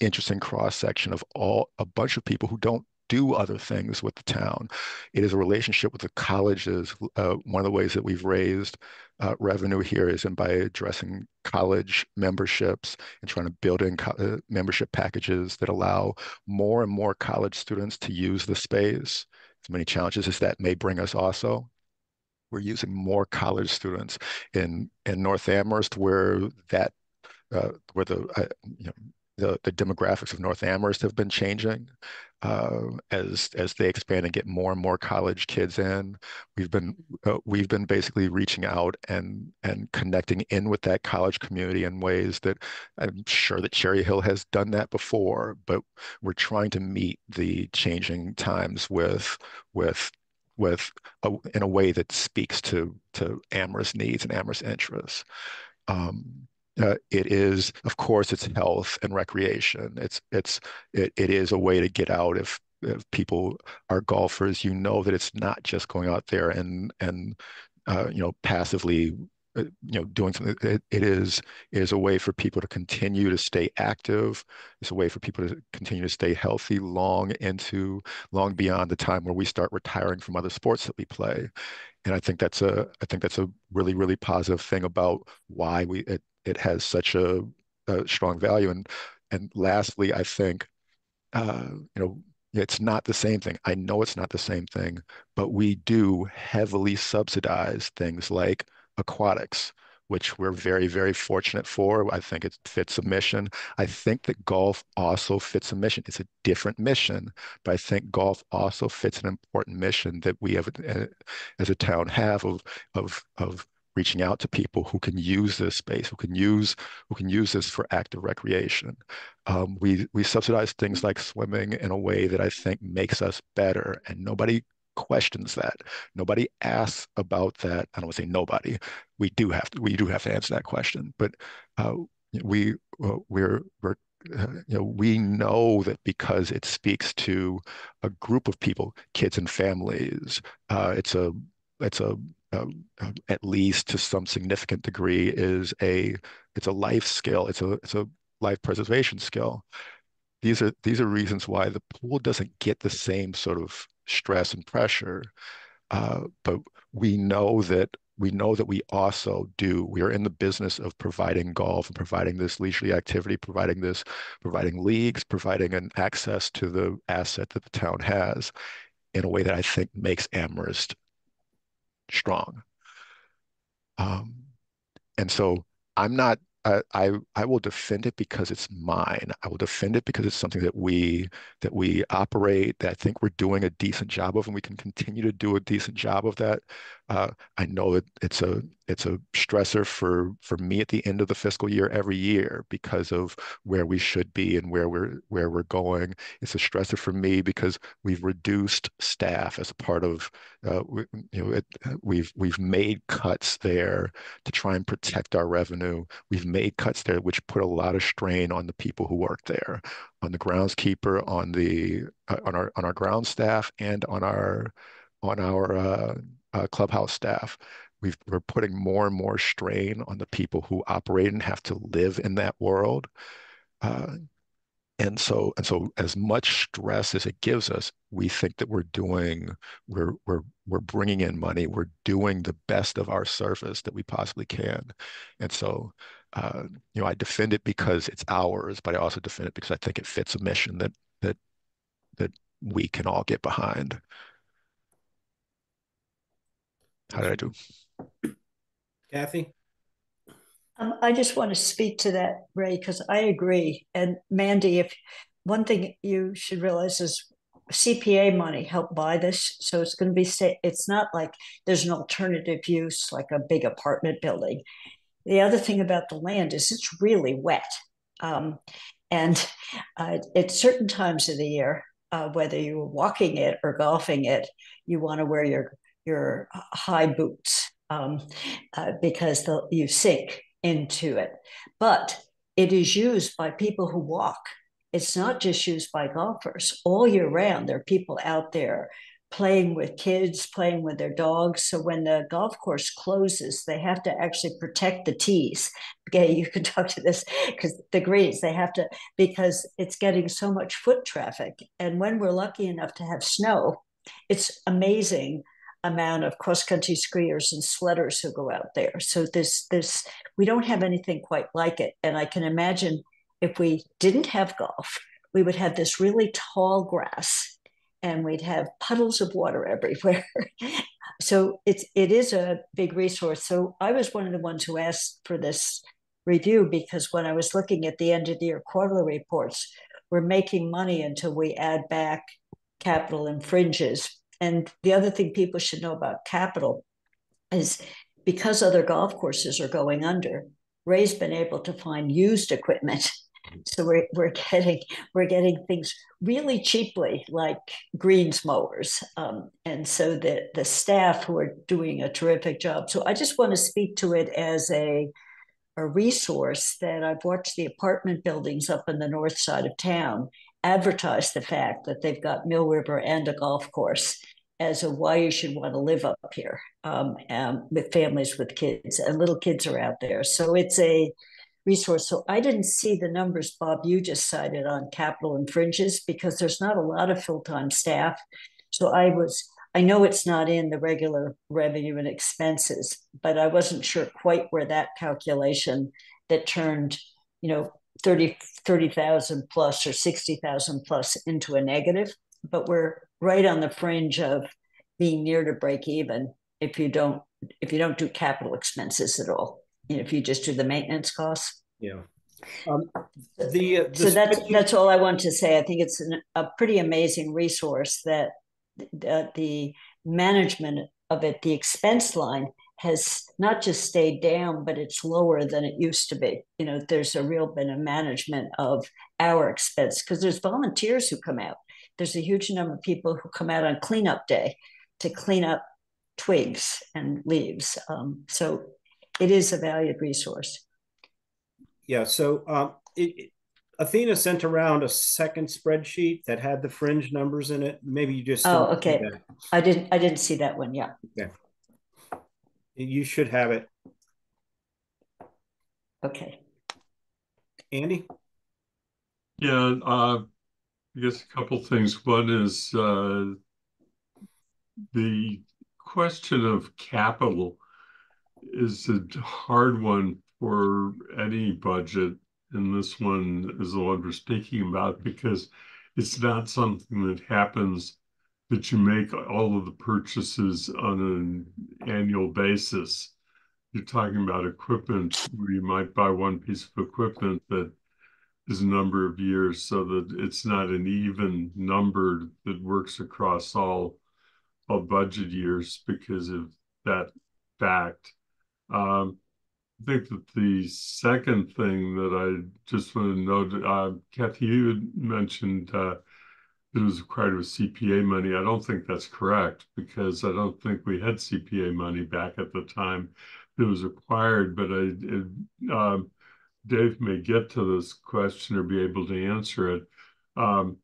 S11: interesting cross section of all a bunch of people who don't do other things with the town. It is a relationship with the colleges. Uh, one of the ways that we've raised uh, revenue here is in by addressing college memberships and trying to build in uh, membership packages that allow more and more college students to use the space. As many challenges as that may bring us also. We're using more college students in in North Amherst where that uh, where the uh, you know, the, the demographics of North Amherst have been changing uh, as as they expand and get more and more college kids in. We've been uh, we've been basically reaching out and and connecting in with that college community in ways that I'm sure that Cherry Hill has done that before, but we're trying to meet the changing times with with with a, in a way that speaks to to Amherst needs and Amherst interests. Um, uh, it is, of course, it's health and recreation. It's it's it, it is a way to get out if if people are golfers. You know that it's not just going out there and and uh, you know passively uh, you know doing something it, it is it is a way for people to continue to stay active it's a way for people to continue to stay healthy long into long beyond the time where we start retiring from other sports that we play and i think that's a i think that's a really really positive thing about why we it, it has such a, a strong value and and lastly i think uh, you know it's not the same thing. I know it's not the same thing, but we do heavily subsidize things like aquatics, which we're very, very fortunate for. I think it fits a mission. I think that golf also fits a mission. It's a different mission, but I think golf also fits an important mission that we have uh, as a town have of of of reaching out to people who can use this space, who can use who can use this for active recreation. Um, we we subsidize things like swimming in a way that I think makes us better, and nobody questions that. Nobody asks about that. I don't want to say nobody. We do have to. We do have to answer that question. But uh, we uh, we're we're uh, you know we know that because it speaks to a group of people, kids and families. Uh, it's a it's a um, um, at least to some significant degree is a it's a life skill. It's a it's a life preservation skill. These are these are reasons why the pool doesn't get the same sort of stress and pressure. Uh, but we know that we know that we also do. We are in the business of providing golf and providing this leisurely activity, providing this, providing leagues, providing an access to the asset that the town has in a way that I think makes Amherst strong. Um, and so I'm not I, I I will defend it because it's mine. I will defend it because it's something that we that we operate that I think we're doing a decent job of, and we can continue to do a decent job of that. Uh, I know that it's a it's a stressor for for me at the end of the fiscal year every year because of where we should be and where we're where we're going. It's a stressor for me because we've reduced staff as a part of uh, we, you know it, we've we've made cuts there to try and protect our revenue. We've made cuts there which put a lot of strain on the people who work there, on the groundskeeper, on the uh, on our on our ground staff, and on our on our uh, uh, clubhouse staff. we are putting more and more strain on the people who operate and have to live in that world. Uh, and so, and so, as much stress as it gives us, we think that we're doing, we're we're we're bringing in money, we're doing the best of our service that we possibly can. And so, uh, you know, I defend it because it's ours, but I also defend it because I think it fits a mission that that that we can all get behind. How did I do?
S2: Kathy?
S8: Um, I just want to speak to that, Ray, because I agree. And Mandi, if one thing you should realize is CPA money helped buy this, so it's going to be. It's not like there's an alternative use like a big apartment building. The other thing about the land is it's really wet, um, and uh, at certain times of the year, uh, whether you're walking it or golfing it, you want to wear your your high boots um, uh, because you sink into it. But it is used by people who walk. It's not just used by golfers all year round. There are people out there playing with kids, playing with their dogs. So when the golf course closes, they have to actually protect the tees. Okay, you can talk to this because the greens they have to because it's getting so much foot traffic. And when we're lucky enough to have snow, it's amazing amount of cross country skiers and sledders who go out there. So this this we don't have anything quite like it. And I can imagine if we didn't have golf, we would have this really tall grass and we'd have puddles of water everywhere. so it's it is a big resource. So I was one of the ones who asked for this review because when I was looking at the end of the year quarterly reports, we're making money until we add back capital and fringes and the other thing people should know about capital is because other golf courses are going under, Ray's been able to find used equipment. So we're, we're getting we're getting things really cheaply, like greens mowers, um, and so the the staff who are doing a terrific job. So I just want to speak to it as a a resource that I've watched the apartment buildings up in the north side of town advertise the fact that they've got Mill River and a golf course as a why you should want to live up here um, um, with families with kids and little kids are out there. So it's a resource. So I didn't see the numbers, Bob, you just cited on capital and fringes because there's not a lot of full-time staff. So I was, I know it's not in the regular revenue and expenses, but I wasn't sure quite where that calculation that turned, you know, 30, 30,000 plus or 60,000 plus into a negative, but we're right on the fringe of being near to break even if you don't if you don't do capital expenses at all. You know, if you just do the maintenance costs.
S2: Yeah. Um, the, uh, the,
S8: so that's that's all I want to say. I think it's an, a pretty amazing resource that uh, the management of it, the expense line has not just stayed down, but it's lower than it used to be. You know, there's a real bit of management of our expense because there's volunteers who come out. There's a huge number of people who come out on cleanup day to clean up twigs and leaves. Um, so it is a valued resource.
S2: Yeah. So um, it, Athena sent around a second spreadsheet that had the fringe numbers in it. Maybe you just
S8: oh okay. I didn't I didn't see that one. Yeah.
S2: Okay. You should have it.
S8: Okay.
S2: Andy.
S9: Yeah. Uh, I guess a couple things. One is uh, the question of capital is a hard one for any budget, and this one is the one we're speaking about because it's not something that happens that you make all of the purchases on an annual basis. You're talking about equipment where you might buy one piece of equipment that is a number of years so that it's not an even number that works across all of budget years because of that fact. Um, I think that the second thing that I just want to note, uh, Kathy, you mentioned uh, it was required with CPA money. I don't think that's correct because I don't think we had CPA money back at the time it was required. But I, it, um, Dave may get to this question or be able to answer it. Um,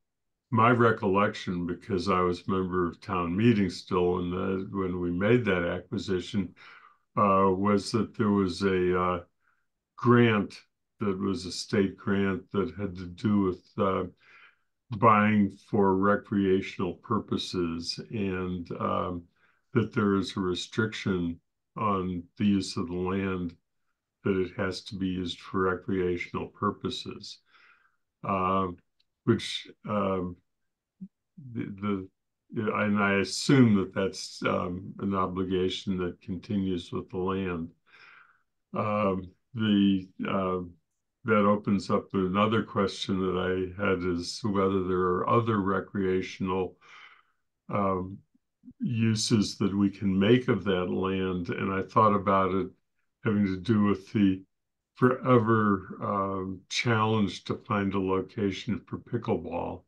S9: my recollection, because I was a member of town meeting still when the, when we made that acquisition, uh, was that there was a uh, grant that was a state grant that had to do with uh, buying for recreational purposes, and um, that there is a restriction on the use of the land that it has to be used for recreational purposes. Um, which um, the, the and I assume that that's um, an obligation that continues with the land. Um, the uh, that opens up another question that I had is whether there are other recreational um, uses that we can make of that land, and I thought about it having to do with the forever um, challenge to find a location for pickleball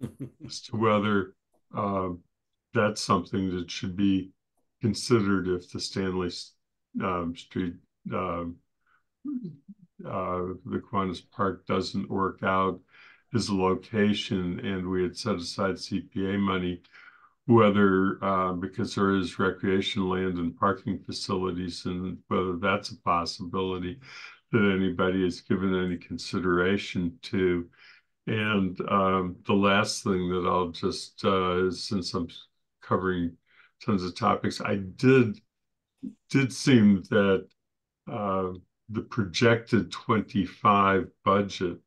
S9: as to whether uh, that's something that should be considered if the Stanley um, Street, uh, uh, the Kiwanis Park doesn't work out as a location and we had set aside CPA money, whether uh, because there is recreation land and parking facilities and whether that's a possibility that anybody has given any consideration to. And um, the last thing that I'll just, uh, since I'm covering tons of topics, I did did seem that uh, the projected 25 budget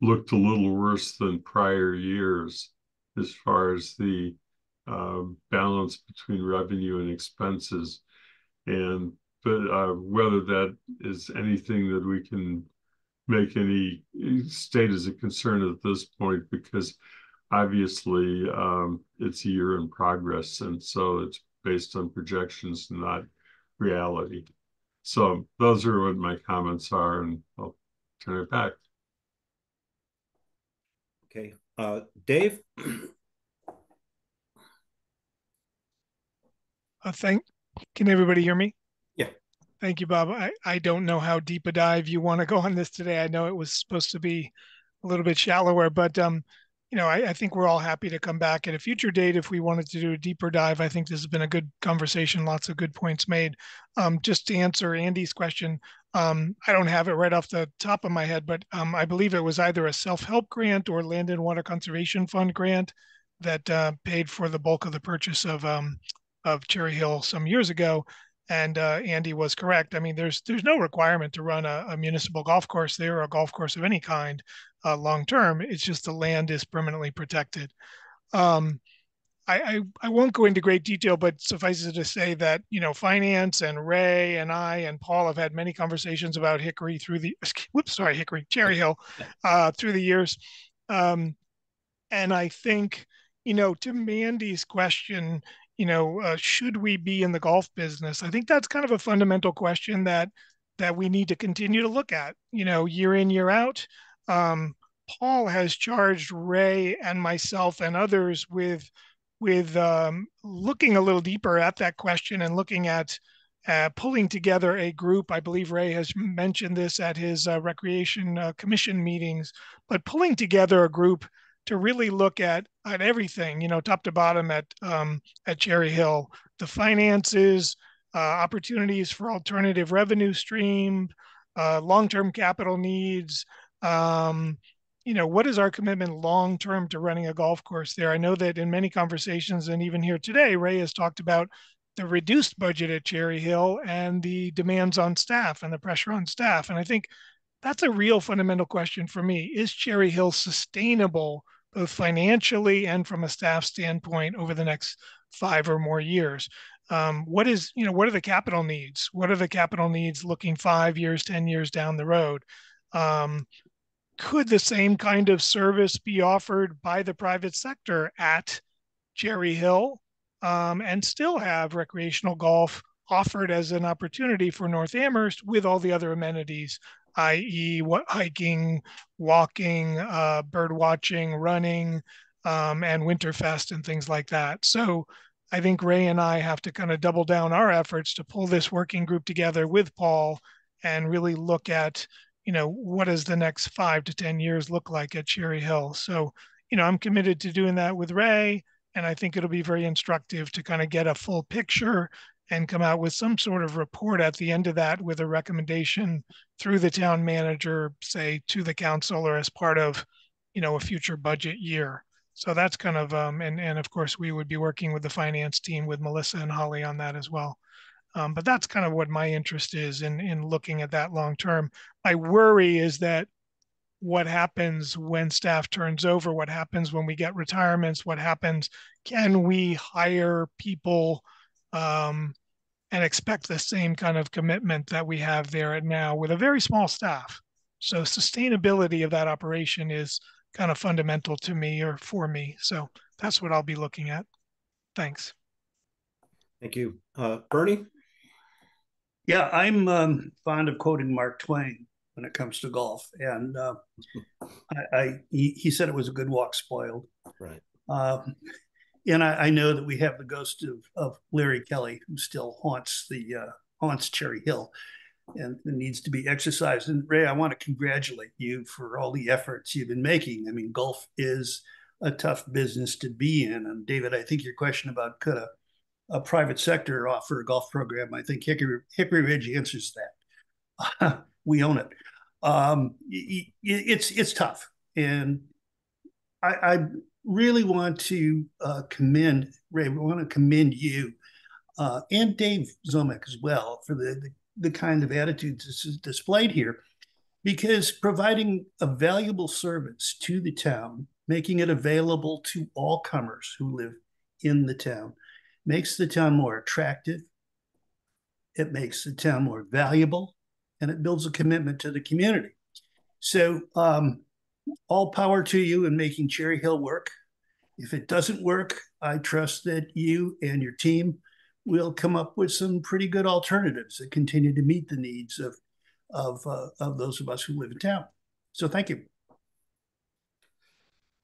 S9: looked a little worse than prior years as far as the uh, balance between revenue and expenses. And but uh, whether that is anything that we can make any state as a concern at this point, because obviously um, it's a year in progress, and so it's based on projections, not reality. So those are what my comments are, and I'll turn it back.
S2: Okay, uh, Dave.
S13: I think. Can everybody hear me?
S2: Yeah.
S13: Thank you, Bob. I, I don't know how deep a dive you want to go on this today. I know it was supposed to be a little bit shallower, but um, you know, I, I think we're all happy to come back at a future date if we wanted to do a deeper dive. I think this has been a good conversation, lots of good points made. Um, just to answer Andy's question, um, I don't have it right off the top of my head, but um, I believe it was either a self-help grant or Land and Water Conservation Fund grant that uh, paid for the bulk of the purchase of um, of Cherry Hill some years ago. And uh, Andy was correct. I mean, there's there's no requirement to run a, a municipal golf course there or a golf course of any kind uh, long term. It's just the land is permanently protected. Um, I, I, I won't go into great detail, but suffice it to say that you know finance and Ray and I and Paul have had many conversations about Hickory through the whoops sorry Hickory Cherry Hill uh, through the years, um, and I think you know to Mandi's question, you know uh, should we be in the golf business? I think that's kind of a fundamental question that that we need to continue to look at. You know year in year out. Um, Paul has charged Ray and myself and others with with um, looking a little deeper at that question and looking at uh, pulling together a group. I believe Ray has mentioned this at his uh, recreation uh, commission meetings, but pulling together a group to really look at at everything, you know, top to bottom at um, at Cherry Hill, the finances, uh, opportunities for alternative revenue stream, uh, long-term capital needs, um, you know, what is our commitment long term to running a golf course there? I know that in many conversations and even here today, Ray has talked about the reduced budget at Cherry Hill and the demands on staff and the pressure on staff. And I think that's a real fundamental question for me. Is Cherry Hill sustainable both financially and from a staff standpoint over the next five or more years? Um, what is, you know, what are the capital needs? What are the capital needs looking five years, 10 years down the road? Um, could the same kind of service be offered by the private sector at Cherry Hill um, and still have recreational golf offered as an opportunity for North Amherst with all the other amenities, i.e., what hiking, walking, uh, bird watching, running, um, and Winterfest and things like that. So I think Ray and I have to kind of double down our efforts to pull this working group together with Paul and really look at you know, what does the next five to 10 years look like at Cherry Hill? So, you know, I'm committed to doing that with Ray. And I think it'll be very instructive to kind of get a full picture and come out with some sort of report at the end of that with a recommendation through the town manager, say to the council or as part of, you know, a future budget year. So that's kind of, um, and, and of course we would be working with the finance team with Melissa and Holly on that as well. Um, but that's kind of what my interest is in in looking at that long term. My worry is that what happens when staff turns over, what happens when we get retirements, what happens, can we hire people um, and expect the same kind of commitment that we have there at now with a very small staff? So sustainability of that operation is kind of fundamental to me or for me. So that's what I'll be looking at. Thanks.
S2: Thank you. Uh, Bernie?
S7: Yeah, I'm um, fond of quoting Mark Twain when it comes to golf, and uh, I, I he, he, said it was a good walk spoiled.
S2: Right.
S7: Um, and I, I, know that we have the ghost of, of Larry Kelley who still haunts the uh, haunts Cherry Hill, and needs to be exercised. And Ray, I want to congratulate you for all the efforts you've been making. I mean, golf is a tough business to be in. And David, I think your question about could a a private sector offer a golf program, I think Hickory, Hickory Ridge answers that. we own it. Um, it's it's tough, and I really want to uh, commend Ray. We want to commend you uh, and Dave Ziomek as well for the, the, the kind of attitudes this is displayed here, because providing a valuable service to the town, making it available to all comers who live in the town makes the town more attractive, it makes the town more valuable, and it builds a commitment to the community. So, um, all power to you in making Cherry Hill work. If it doesn't work, I trust that you and your team will come up with some pretty good alternatives that continue to meet the needs of of uh, of those of us who live in town. So, thank you.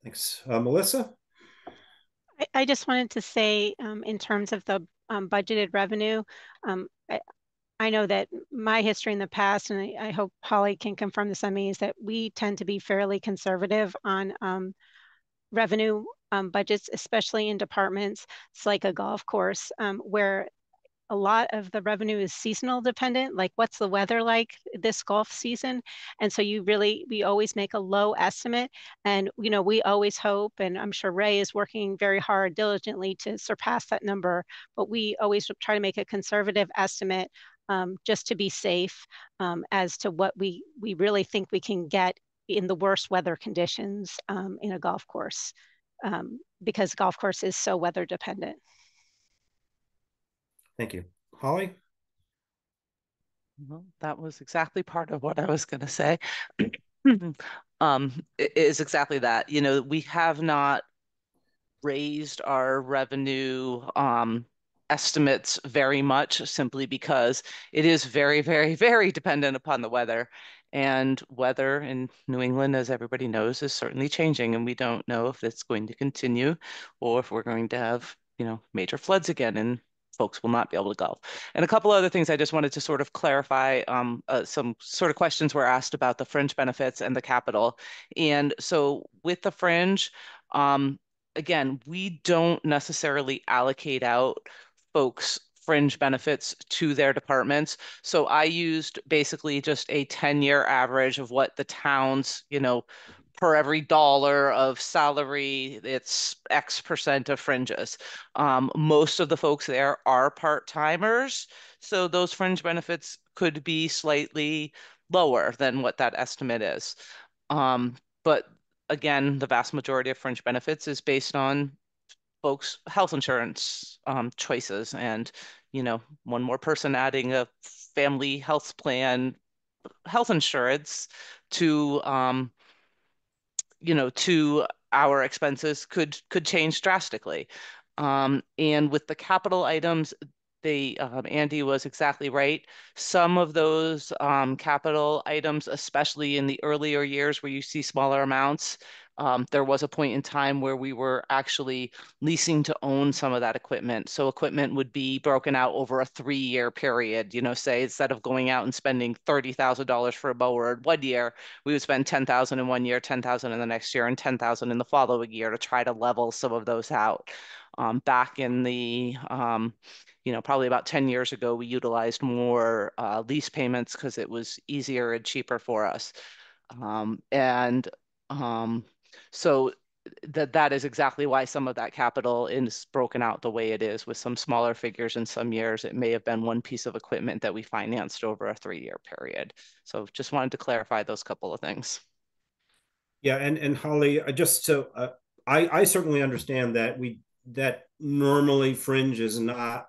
S2: Thanks, uh, Melissa.
S5: I, I just wanted to say, um, in terms of the um, budgeted revenue, um, I, I know that my history in the past, and I, I, hope Holly can confirm this on me, is that we tend to be fairly conservative on um, revenue um, budgets, especially in departments. It's like a golf course um, where a lot of the revenue is seasonal dependent, like what's the weather like this golf season? And so you really, we always make a low estimate. And, you know, we always hope, and I'm sure Ray is working very hard diligently to surpass that number, but we always try to make a conservative estimate um, just to be safe um, as to what we, we really think we can get in the worst weather conditions um, in a golf course um, because golf course is so weather dependent.
S2: Thank you. Holly?
S14: Well, that was exactly part of what I was going to say. um, is exactly that. You know, we have not raised our revenue um, estimates very much simply because it is very, very, very dependent upon the weather. And weather in New England, as everybody knows, is certainly changing. And we don't know if it's going to continue or if we're going to have, you know, major floods again and folks will not be able to golf. And a couple other things I just wanted to sort of clarify. Um, uh, some sort of questions were asked about the fringe benefits and the capital. And so with the fringe, um, again, we don't necessarily allocate out folks fringe benefits to their departments. So I used basically just a 10 year average of what the towns, you know, per every dollar of salary, it's X percent of fringes. Um, most of the folks there are part timers. So those fringe benefits could be slightly lower than what that estimate is. Um, but again, the vast majority of fringe benefits is based on folks' health insurance um, choices. And, you know, one more person adding a family health plan health insurance to um, you know, to our expenses could could change drastically. Um, and with the capital items, they um, Andy was exactly right. Some of those um, capital items, especially in the earlier years where you see smaller amounts, um, there was a point in time where we were actually leasing to own some of that equipment. So equipment would be broken out over a three-year period. You know, say instead of going out and spending thirty thousand dollars for a mower one year, we would spend ten thousand in one year, ten thousand in the next year, and ten thousand in the following year to try to level some of those out. Um, back in the um, you know, probably about 10 years ago, we utilized more uh, lease payments because it was easier and cheaper for us. Um, and um, so that that is exactly why some of that capital is broken out the way it is with some smaller figures in some years. It may have been one piece of equipment that we financed over a three-year period. So just wanted to clarify those couple of things.
S2: Yeah and and holly I just so uh, i i certainly understand that we that normally fringe is not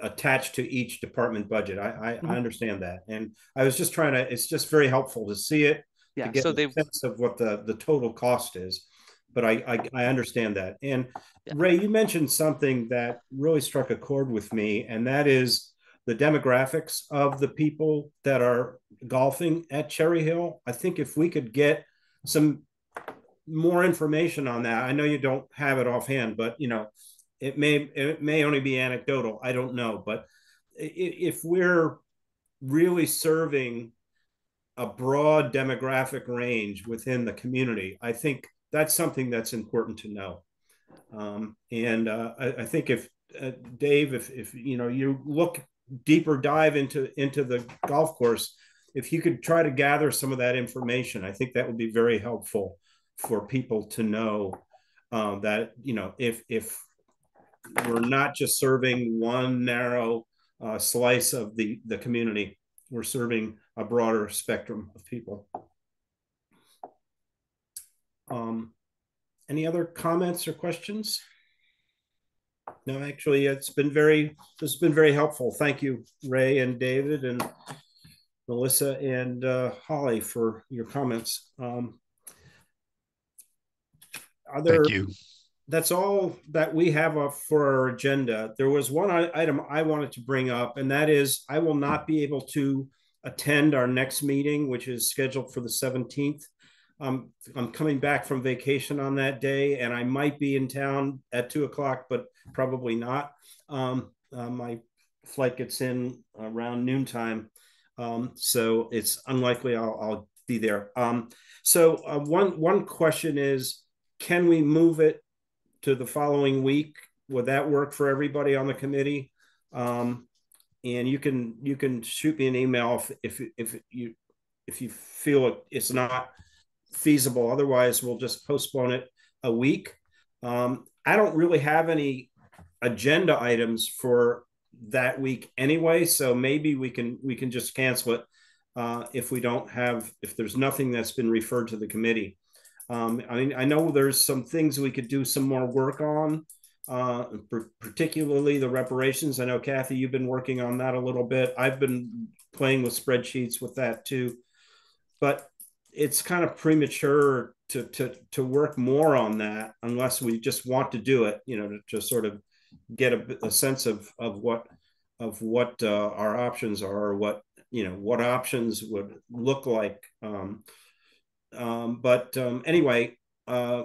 S2: attached to each department budget. I I, mm-hmm. I understand that. And i was just trying to it's just very helpful to see it
S14: yeah, so
S2: they sense of what the the total cost is. But I I, I understand that. And yeah. Ray, you mentioned something that really struck a chord with me, and that is the demographics of the people that are golfing at Cherry Hill. I think if we could get some more information on that, I know you don't have it offhand, but you know, it may it may only be anecdotal. I don't know, but if we're really serving a broad demographic range within the community. I think that's something that's important to know. Um, and uh, I, I, think if uh, Dave, if, if you know you look deeper dive into into the golf course, if you could try to gather some of that information, I think that would be very helpful for people to know um, that you know if if we're not just serving one narrow uh, slice of the the community, we're serving a broader spectrum of people. Um, any other comments or questions? No, actually, it's been very, this has been very helpful. Thank you, Ray and David and Melissa and uh, Holly for your comments. Um,
S11: are there, Thank you.
S2: That's all that we have for our agenda. There was one item I wanted to bring up, and that is I will not be able to attend our next meeting, which is scheduled for the 17th. Um, I'm coming back from vacation on that day, and I might be in town at two o'clock, but probably not. Um, uh, my flight gets in around noontime. Um, so it's unlikely I'll, I'll be there. Um, so uh, one one question is, can we move it to the following week? Would that work for everybody on the committee? Um, and you can you can shoot me an email if if, if you if you feel it's not feasible. Otherwise, we'll just postpone it a week. Um, I don't really have any agenda items for that week anyway, so maybe we can we can just cancel it uh, if we don't have if there's nothing that's been referred to the committee. Um, I mean, I know there's some things we could do some more work on, uh, particularly the reparations. I know Kathy, you've been working on that a little bit. I've been playing with spreadsheets with that too, but it's kind of premature to to to work more on that unless we just want to do it. You know, to, to sort of get a, a, sense of of what of what uh, our options are, or what you know, what options would look like. Um, um, but um, anyway, uh,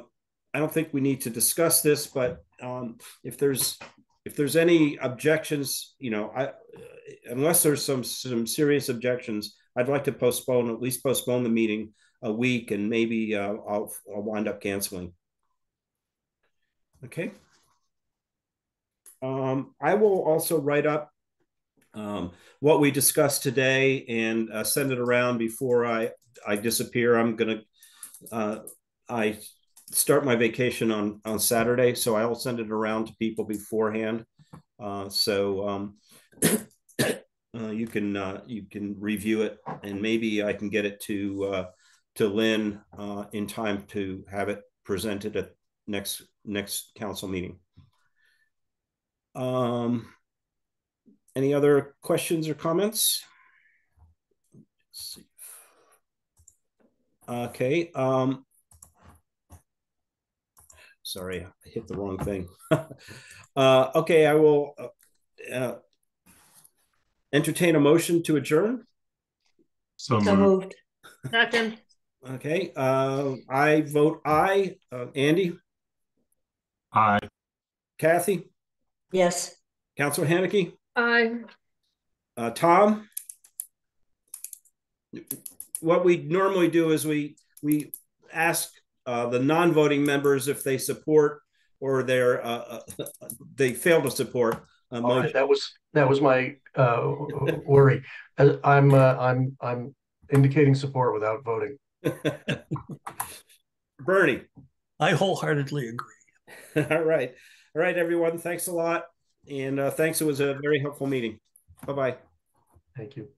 S2: I don't think we need to discuss this. But um, if there's if there's any objections, you know, I unless there's some some serious objections, I'd like to postpone at least postpone the meeting a week, and maybe uh, I'll I'll wind up canceling. Okay. Um, I will also write up um, what we discussed today and uh, send it around before I I disappear. I'm gonna uh, I start my vacation on on Saturday, so I will send it around to people beforehand. Uh, so um, uh, you can uh, you can review it, and maybe I can get it to uh, to Lynn uh, in time to have it presented at next next council meeting. Um, any other questions or comments? Okay. Um, sorry, I hit the wrong thing. uh, okay, I will uh, uh, entertain a motion to adjourn.
S9: So, so moved.
S12: Second.
S2: Okay. Uh, I vote aye. Uh, Andy?
S9: Aye.
S2: Kathy?
S8: Yes.
S2: Councilor Hanneke?
S12: Aye.
S2: Uh, Tom? What we normally do is we we ask uh, the non-voting members if they support or they're uh, uh they fail to support.
S3: Right, that was that was my uh, worry. I'm uh, I'm I'm indicating support without voting.
S2: Bernie.
S7: I wholeheartedly agree.
S2: All right. All right, everyone. Thanks a lot. And uh, thanks. It was a very helpful meeting. Bye bye.
S3: Thank you.